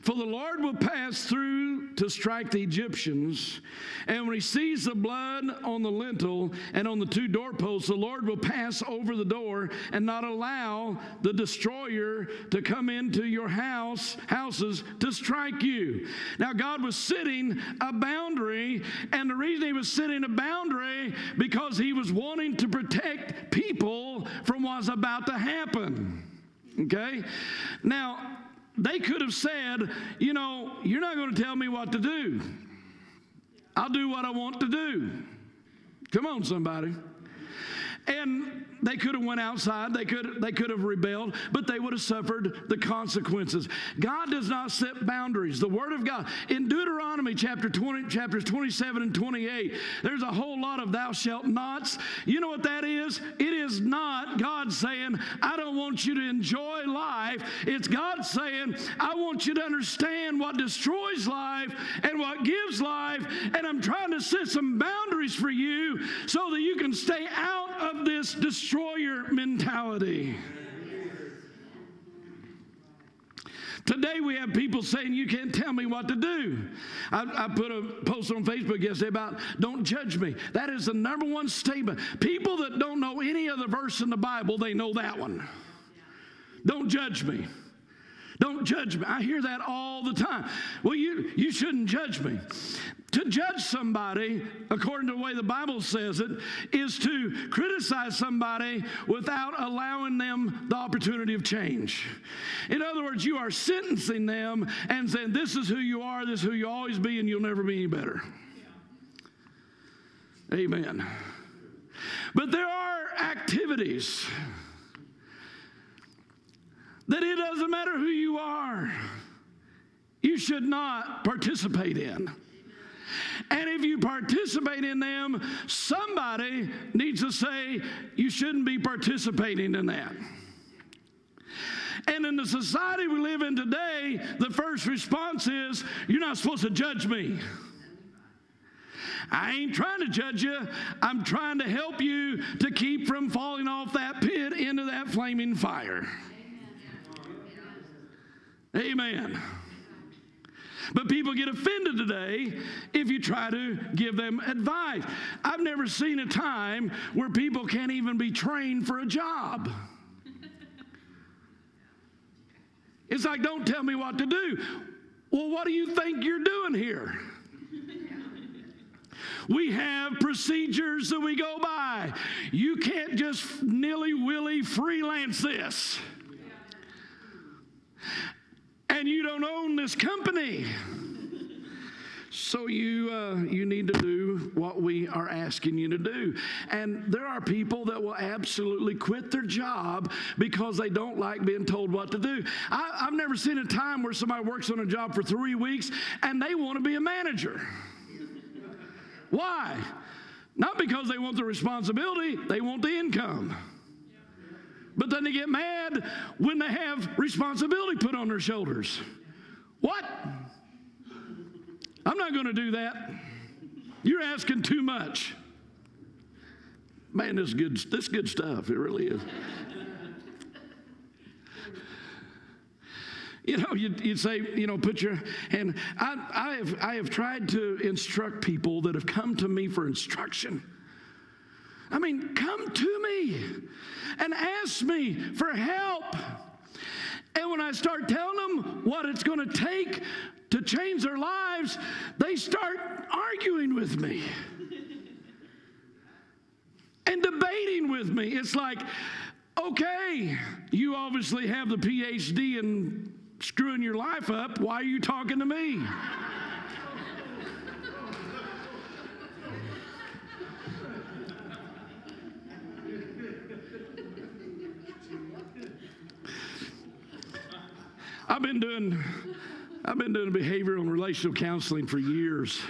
For the Lord will pass through to strike the Egyptians. And when he sees the blood on the lintel and on the two doorposts, the Lord will pass over the door and not allow the destroyer to come into your house, houses to strike you. Now, God was setting a boundary, and the reason he was setting a boundary because he was wanting to protect people from what's about to happen. Okay? Now, they could have said, you know, you're not going to tell me what to do. I'll do what I want to do. Come on, somebody. And they could have went outside, they could, they could have rebelled, but they would have suffered the consequences. God does not set boundaries. The Word of God, in Deuteronomy chapter 20, chapters 27 and 28, there's a whole lot of thou shalt nots. You know what that is? It is not God saying, I don't want you to enjoy life. It's God saying, I want you to understand what destroys life and what gives life, and I'm trying to set some boundaries for you so that you can stay out of this destroyer mentality. Today we have people saying, You can't tell me what to do. I, I, put a post on Facebook yesterday about don't judge me. That is the number one statement. People that don't know any other verse in the Bible, they know that one. Don't judge me. Don't judge me. I hear that all the time. Well, you, you shouldn't judge me. To judge somebody, according to the way the Bible says it, is to criticize somebody without allowing them the opportunity of change. In other words, you are sentencing them and saying, This is who you are, this is who you always be, and you'll never be any better. Amen. But there are activities that it doesn't matter who you are, you should not participate in. And if you participate in them, somebody needs to say, you shouldn't be participating in that. And in the society we live in today, the first response is, You're not supposed to judge me. I ain't trying to judge you. I'm trying to help you to keep from falling off that pit into that flaming fire. Amen. But people get offended today if you try to give them advice. I've never seen a time where people can't even be trained for a job. It's like, don't tell me what to do. Well, what do you think you're doing here? We have procedures that we go by. You can't just nilly willy freelance this and you don't own this company. So you uh, you need to do what we are asking you to do. And there are people that will absolutely quit their job because they don't like being told what to do. I, I've never seen a time where somebody works on a job for three weeks and they want to be a manager. Why? Not because they want the responsibility, they want the income. But then they get mad when they have responsibility put on their shoulders. What? I'm not going to do that. You're asking too much. Man, this is good, this is good stuff. It really is. you know, you'd, you'd, say, you know, put your hand. I, I, have, I have tried to instruct people that have come to me for instruction. I mean, come to me and ask me for help. And when I start telling them what it's going to take, to change their lives, they start arguing with me and debating with me. It's like, okay, you obviously have the PhD in screwing your life up. Why are you talking to me? I've been doing I've been doing behavioral and relational counseling for years.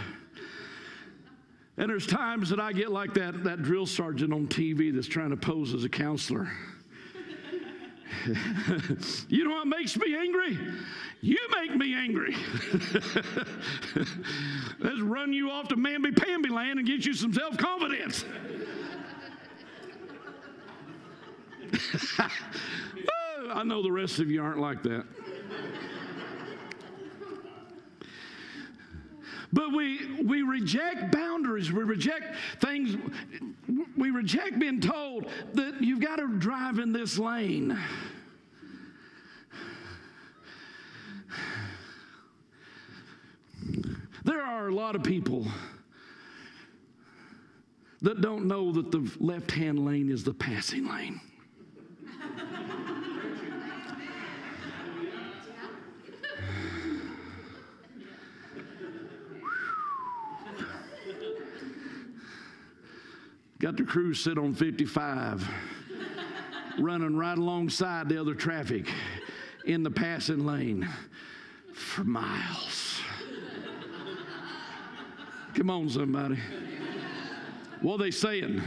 And there's times that I get like that, that drill sergeant on TV that's trying to pose as a counselor. you know what makes me angry? You make me angry. Let's run you off to Mamby Pamby land and get you some self confidence. Oh, I know the rest of you aren't like that. But we, we reject boundaries. We reject things. We reject being told that you've got to drive in this lane. There are a lot of people that don't know that the left hand lane is the passing lane. Got the crew sit on 55, running right alongside the other traffic in the passing lane for miles. Come on, somebody. What are they saying?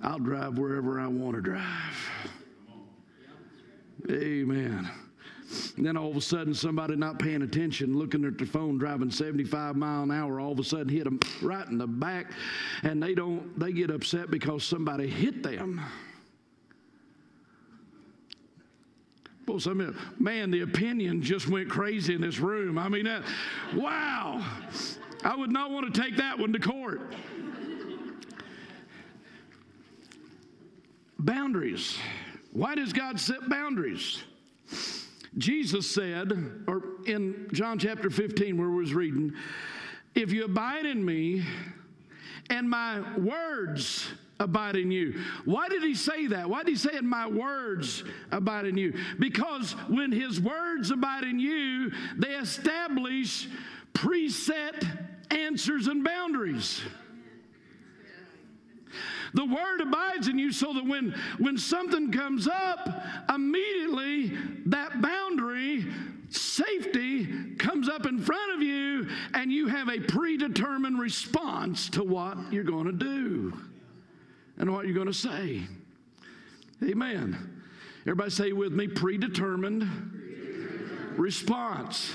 I'll drive wherever I want to drive. Amen. And then all of a sudden, somebody not paying attention, looking at their phone, driving 75 mile an hour, all of a sudden hit them right in the back, and they don't. They get upset because somebody hit them. Well, some man, the opinion just went crazy in this room. I mean, wow! I would not want to take that one to court. Boundaries. Why does God set boundaries? Jesus said, or in John chapter 15, where we was reading, if you abide in me and my words abide in you. Why did he say that? Why did he say, and my words abide in you? Because when his words abide in you, they establish preset answers and boundaries. The word abides in you so that when, when something comes up, immediately that boundary, safety, comes up in front of you, and you have a predetermined response to what you're going to do and what you're going to say. Amen. Everybody say with me predetermined response.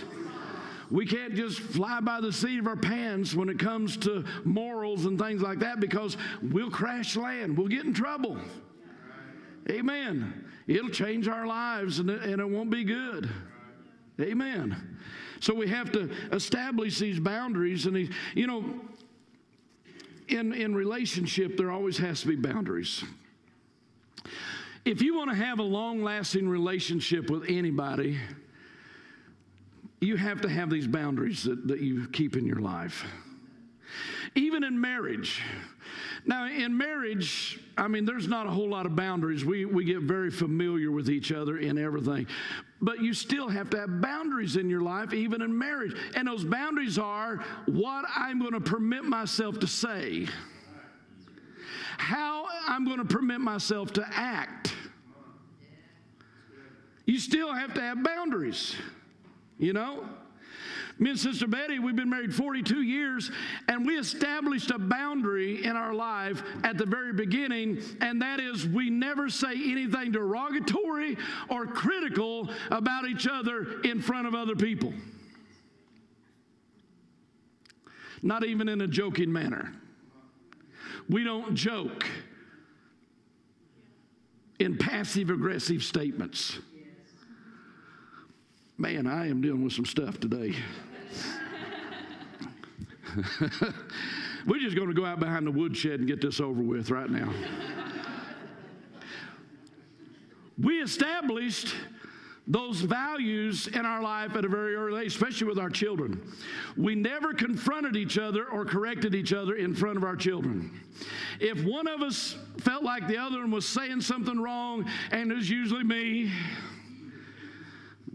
We can't just fly by the seat of our pants when it comes to morals and things like that because we'll crash land. We'll get in trouble. Amen. It'll change our lives and it, and it won't be good. Amen. So we have to establish these boundaries and these, you know, in, in relationship, there always has to be boundaries. If you want to have a long lasting relationship with anybody, you have to have these boundaries that, that you keep in your life. Even in marriage. Now, in marriage, I mean, there's not a whole lot of boundaries. We, we get very familiar with each other in everything. But you still have to have boundaries in your life, even in marriage. And those boundaries are what I'm going to permit myself to say, how I'm going to permit myself to act. You still have to have boundaries. You know? Me and Sister Betty, we've been married 42 years, and we established a boundary in our life at the very beginning, and that is we never say anything derogatory or critical about each other in front of other people. Not even in a joking manner. We don't joke in passive aggressive statements. Man, I am dealing with some stuff today. We're just going to go out behind the woodshed and get this over with right now. we established those values in our life at a very early age, especially with our children. We never confronted each other or corrected each other in front of our children. If one of us felt like the other one was saying something wrong, and it was usually me,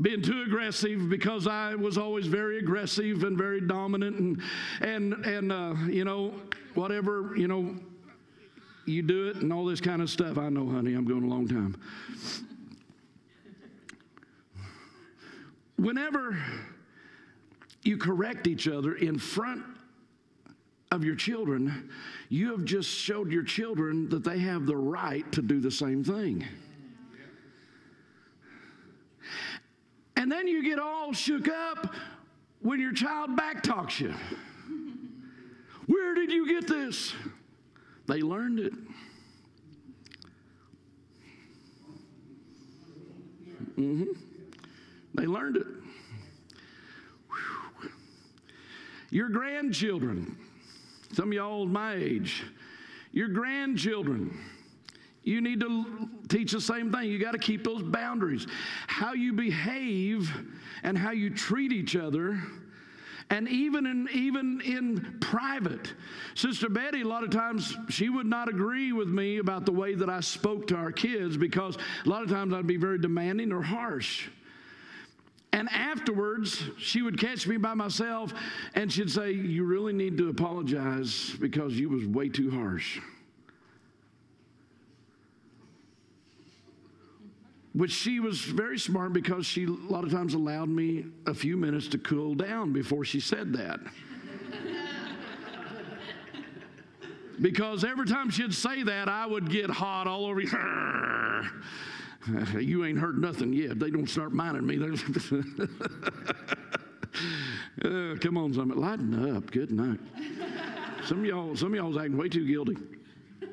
being too aggressive because I was always very aggressive and very dominant and and and uh, you know whatever you know you do it and all this kind of stuff. I know, honey, I'm going a long time. Whenever you correct each other in front of your children, you have just showed your children that they have the right to do the same thing. And then you get all shook up when your child backtalks you. Where did you get this? They learned it. hmm They learned it. Whew. Your grandchildren, some of y'all my age, your grandchildren, you need to teach the same thing. You got to keep those boundaries. How you behave and how you treat each other and even in even in private sister betty a lot of times she would not agree with me about the way that i spoke to our kids because a lot of times i'd be very demanding or harsh and afterwards she would catch me by myself and she'd say you really need to apologize because you was way too harsh which she was very smart because she a lot of times allowed me a few minutes to cool down before she said that. because every time she'd say that, I would get hot all over you. you ain't heard nothing yet. They don't start minding me. uh, come on, somebody, lighten up. Good night. Some of y'all, some of y'all's acting way too guilty.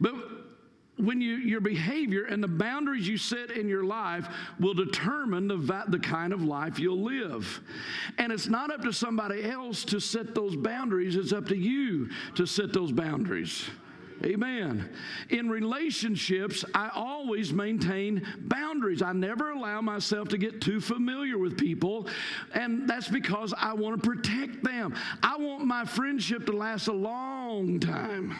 but when you, your behavior and the boundaries you set in your life will determine the, the kind of life you'll live. And it's not up to somebody else to set those boundaries, it's up to you to set those boundaries. Amen. In relationships, I always maintain boundaries. I never allow myself to get too familiar with people, and that's because I want to protect them. I want my friendship to last a long time.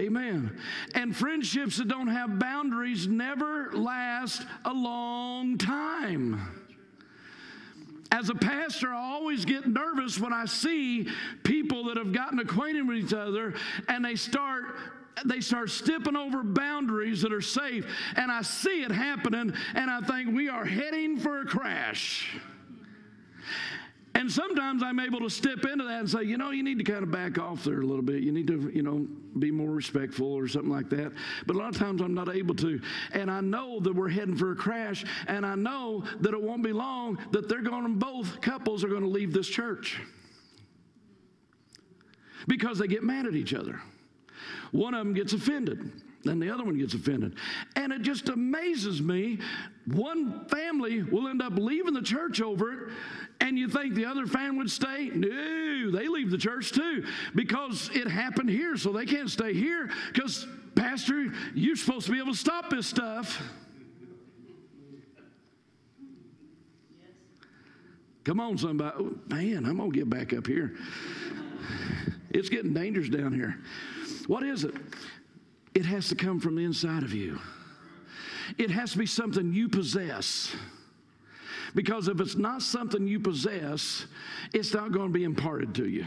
Amen. And friendships that don't have boundaries never last a long time. As a pastor, I always get nervous when I see people that have gotten acquainted with each other and they start they start stepping over boundaries that are safe and I see it happening and I think we are heading for a crash. And sometimes I'm able to step into that and say, you know, you need to kind of back off there a little bit. You need to, you know, be more respectful or something like that. But a lot of times I'm not able to. And I know that we're heading for a crash. And I know that it won't be long that they're going to, both couples are going to leave this church because they get mad at each other. One of them gets offended then the other one gets offended. And it just amazes me. One family will end up leaving the church over it, and you think the other fan would stay? No, they leave the church too because it happened here, so they can't stay here because, Pastor, you're supposed to be able to stop this stuff. Come on, somebody. Oh, man, I'm going to get back up here. It's getting dangerous down here. What is it? It has to come from the inside of you. It has to be something you possess. Because if it's not something you possess, it's not going to be imparted to you.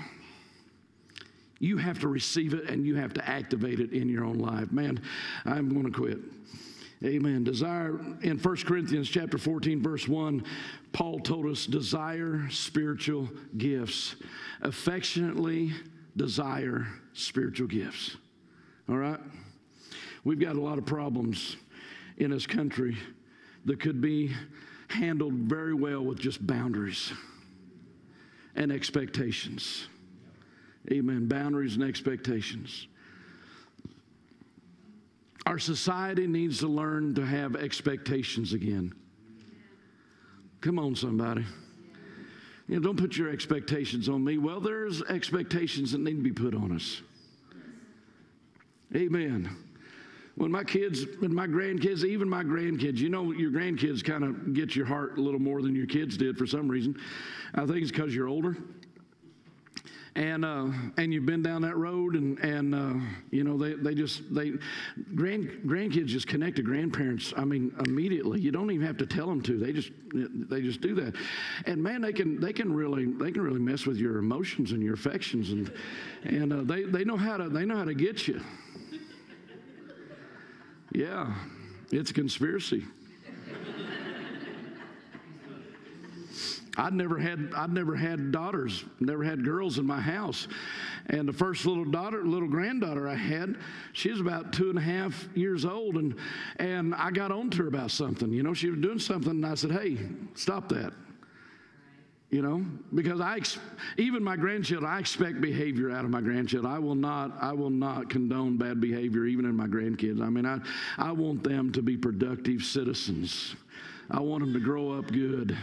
You have to receive it and you have to activate it in your own life. Man, I'm going to quit. Amen. Desire in 1 Corinthians chapter 14 verse 1, Paul told us desire spiritual gifts. Affectionately desire spiritual gifts. All right? We've got a lot of problems in this country that could be handled very well with just boundaries and expectations. Amen. Boundaries and expectations. Our society needs to learn to have expectations again. Come on, somebody. You know, don't put your expectations on me. Well, there's expectations that need to be put on us. Amen. When my kids and my grandkids, even my grandkids, you know, your grandkids kind of get your heart a little more than your kids did for some reason. I think it's because you're older. And uh, and you've been down that road, and and uh, you know they, they just they grand grandkids just connect to grandparents. I mean immediately. You don't even have to tell them to. They just they just do that. And man, they can they can really they can really mess with your emotions and your affections, and and uh, they they know how to they know how to get you. Yeah, it's a conspiracy. I'd never had I'd never had daughters, never had girls in my house. And the first little daughter, little granddaughter I had, she was about two and a half years old, and and I got on to her about something. You know, she was doing something, and I said, "Hey, stop that." You know, because I even my grandchildren, I expect behavior out of my grandchildren. I will not I will not condone bad behavior even in my grandkids. I mean, I I want them to be productive citizens. I want them to grow up good.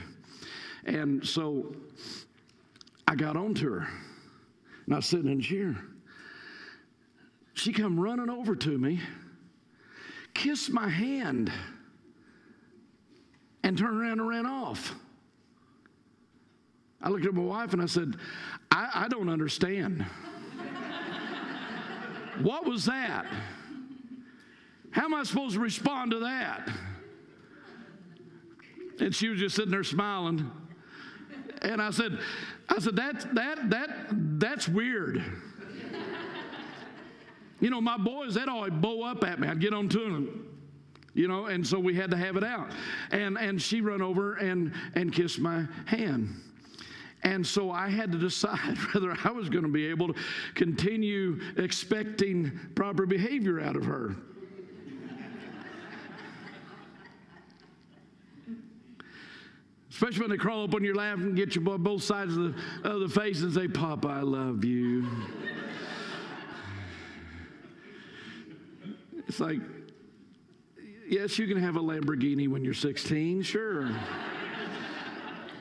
And so I got on to her, and I was sitting in a chair. She come running over to me, kissed my hand, and turned around and ran off. I looked at my wife and I said, I, I don't understand. what was that? How am I supposed to respond to that? And she was just sitting there smiling. And I said, I said, that, that, that, that's weird. you know, my boys, they'd always bow up at me. I'd get on to them, you know, and so we had to have it out. And, and she run over and, and kissed my hand. And so I had to decide whether I was going to be able to continue expecting proper behavior out of her. Especially when they crawl up on your lap and get you both sides of the, of the face and say, Papa, I love you. it's like, yes, you can have a Lamborghini when you're 16, sure.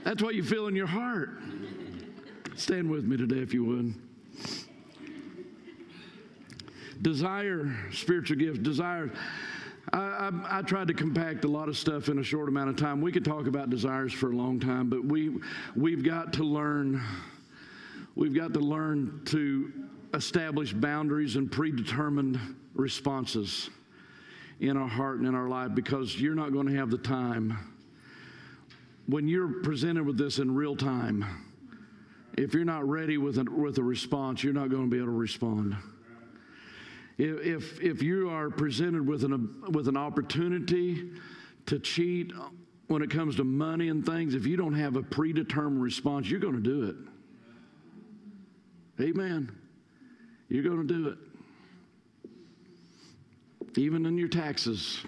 That's what you feel in your heart. Stand with me today, if you would. Desire, spiritual gift, desire. I, I, I, tried to compact a lot of stuff in a short amount of time. We could talk about desires for a long time, but we we've got to learn. We've got to learn to establish boundaries and predetermined responses in our heart and in our life because you're not going to have the time. When you're presented with this in real time, if you're not ready with a, with a response, you're not going to be able to respond. If, if you are presented with an, with an opportunity to cheat when it comes to money and things, if you don't have a predetermined response, you're going to do it. Amen. You're going to do it. Even in your taxes.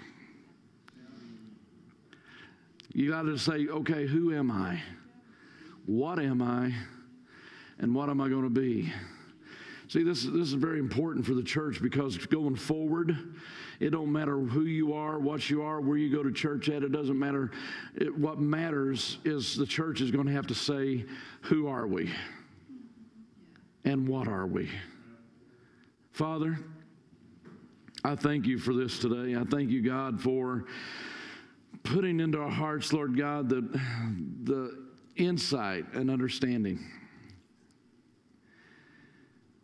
You got to say, okay, who am I? What am I? And what am I going to be? See, this, this is very important for the church because going forward, it don't matter who you are, what you are, where you go to church at. It doesn't matter. It, what matters is the church is going to have to say, who are we? And what are we? Father, I thank you for this today. I thank you, God, for putting into our hearts, Lord God, the, the insight and understanding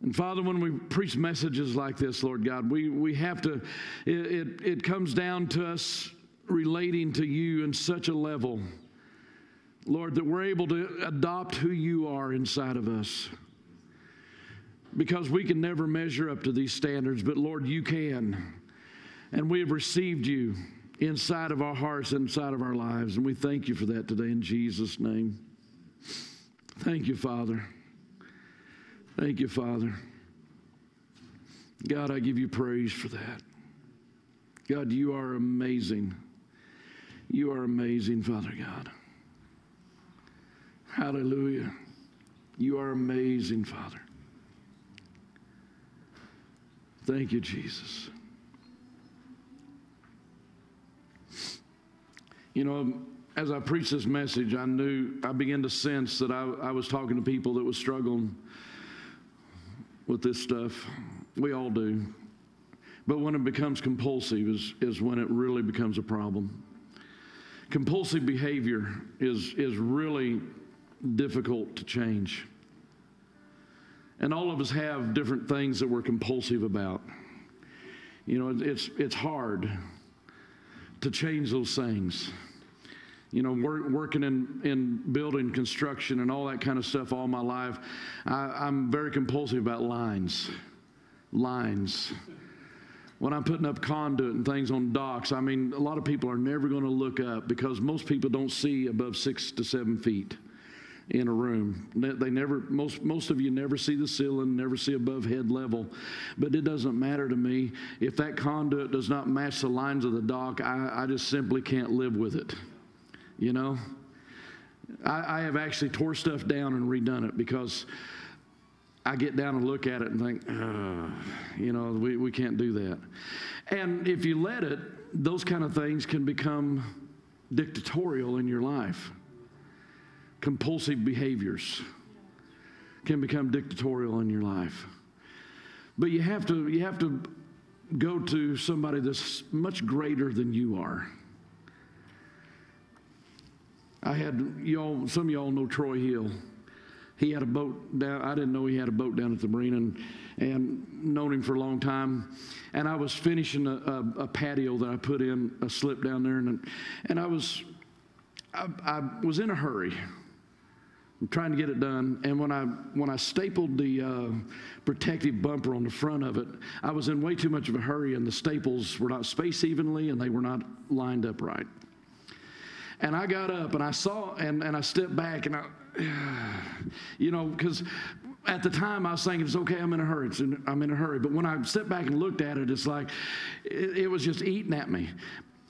and Father, when we preach messages like this, Lord God, we, we have to, it, it, it comes down to us relating to you in such a level, Lord, that we're able to adopt who you are inside of us. Because we can never measure up to these standards, but Lord, you can. And we have received you inside of our hearts, inside of our lives. And we thank you for that today in Jesus' name. Thank you, Father. Thank you, Father. God, I give you praise for that. God, you are amazing. You are amazing, Father God. Hallelujah. You are amazing, Father. Thank you, Jesus. You know, as I preached this message, I knew, I began to sense that I, I was talking to people that was struggling with this stuff. We all do. But when it becomes compulsive is, is when it really becomes a problem. Compulsive behavior is, is really difficult to change. And all of us have different things that we're compulsive about. You know, it's, it's hard to change those things. You know, work, working in, in building construction and all that kind of stuff all my life, I, I'm very compulsive about lines. Lines when I'm putting up conduit and things on docks, I mean, a lot of people are never going to look up because most people don't see above six to seven feet in a room. They never, most, most of you never see the ceiling, never see above head level. But it doesn't matter to me. If that conduit does not match the lines of the dock, I, I just simply can't live with it. You know? I, I have actually tore stuff down and redone it because I get down and look at it and think, you know, we, we can't do that. And if you let it, those kind of things can become dictatorial in your life. Compulsive behaviors can become dictatorial in your life. But you have to, you have to go to somebody that's much greater than you are. I had y'all, some of y'all know Troy Hill he had a boat down. I didn't know he had a boat down at the marina and, and known him for a long time. And I was finishing a, a, a patio that I put in a slip down there. And, and I was, I, I was in a hurry. I'm trying to get it done. And when I when I stapled the uh, protective bumper on the front of it, I was in way too much of a hurry, and the staples were not spaced evenly, and they were not lined up right. And I got up and I saw and, and I stepped back and I, you know, because at the time I was thinking, it's okay, I'm in a hurry. In, I'm in a hurry. But when I stepped back and looked at it, it's like it, it was just eating at me.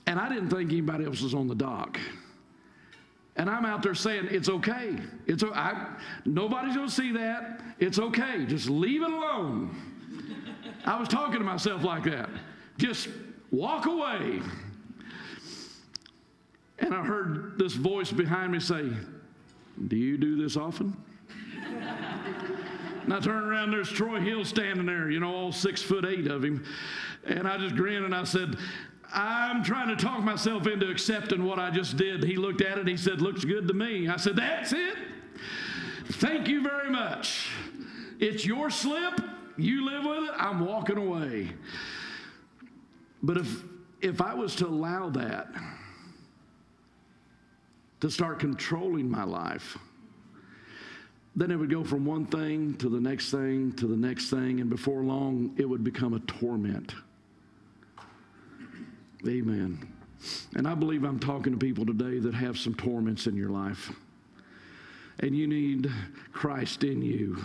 And I didn't think anybody else was on the dock. And I'm out there saying, it's okay. It's, I, nobody's going to see that. It's okay. Just leave it alone. I was talking to myself like that. Just walk away. And I heard this voice behind me say, Do you do this often? and I turned around, there's Troy Hill standing there, you know, all six foot eight of him. And I just grinned and I said, I'm trying to talk myself into accepting what I just did. He looked at it, he said, Looks good to me. I said, That's it. Thank you very much. It's your slip. You live with it. I'm walking away. But if if I was to allow that, to start controlling my life, then it would go from one thing to the next thing to the next thing, and before long, it would become a torment. Amen. And I believe I'm talking to people today that have some torments in your life. And you need Christ in you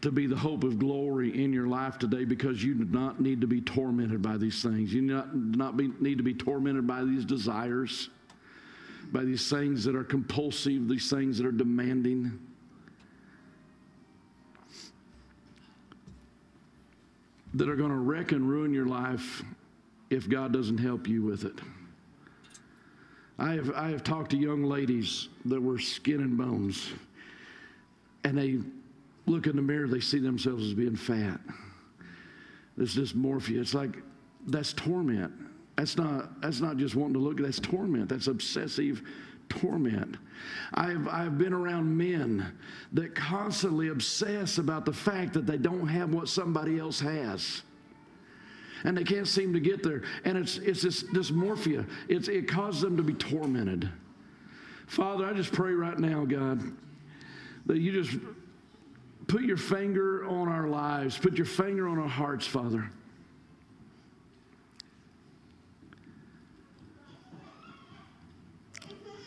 to be the hope of glory in your life today because you do not need to be tormented by these things. You do not, do not be, need to be tormented by these desires by these things that are compulsive, these things that are demanding. That are going to wreck and ruin your life if God doesn't help you with it. I have, I have talked to young ladies that were skin and bones, and they look in the mirror, they see themselves as being fat. There's dysmorphia. It's like that's torment. That's not, that's not just wanting to look, that's torment. That's obsessive torment. I've, I've been around men that constantly obsess about the fact that they don't have what somebody else has. And they can't seem to get there. And it's, it's this dysmorphia, it's, it causes them to be tormented. Father, I just pray right now, God, that you just put your finger on our lives, put your finger on our hearts, Father.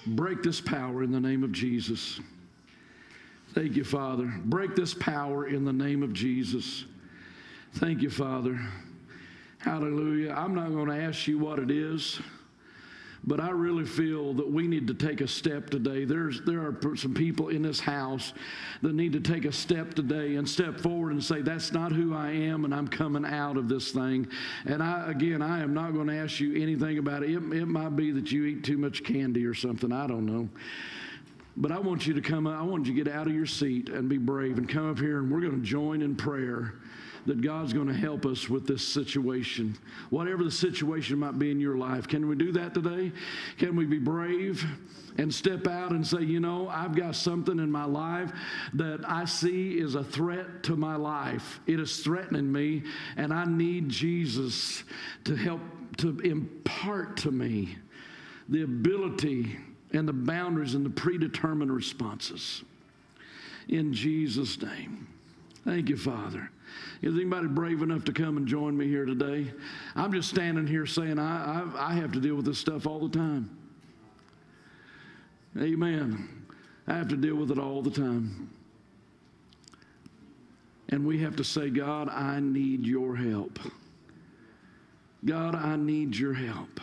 Break this power in the name of Jesus. Thank you, Father. Break this power in the name of Jesus. Thank you, Father. Hallelujah. I'm not going to ask you what it is. But I really feel that we need to take a step today. There's, there are some people in this house that need to take a step today and step forward and say, That's not who I am, and I'm coming out of this thing. And I, again, I am not going to ask you anything about it. it. It might be that you eat too much candy or something. I don't know. But I want you to come, I want you to get out of your seat and be brave and come up here and we're going to join in prayer that God's going to help us with this situation. Whatever the situation might be in your life, can we do that today? Can we be brave and step out and say, you know, I've got something in my life that I see is a threat to my life. It is threatening me, and I need Jesus to help to impart to me the ability and the boundaries and the predetermined responses. In Jesus' name. Thank you, Father. Is anybody brave enough to come and join me here today? I'm just standing here saying I, I, I have to deal with this stuff all the time. Amen. I have to deal with it all the time. And we have to say, God, I need your help. God, I need your help.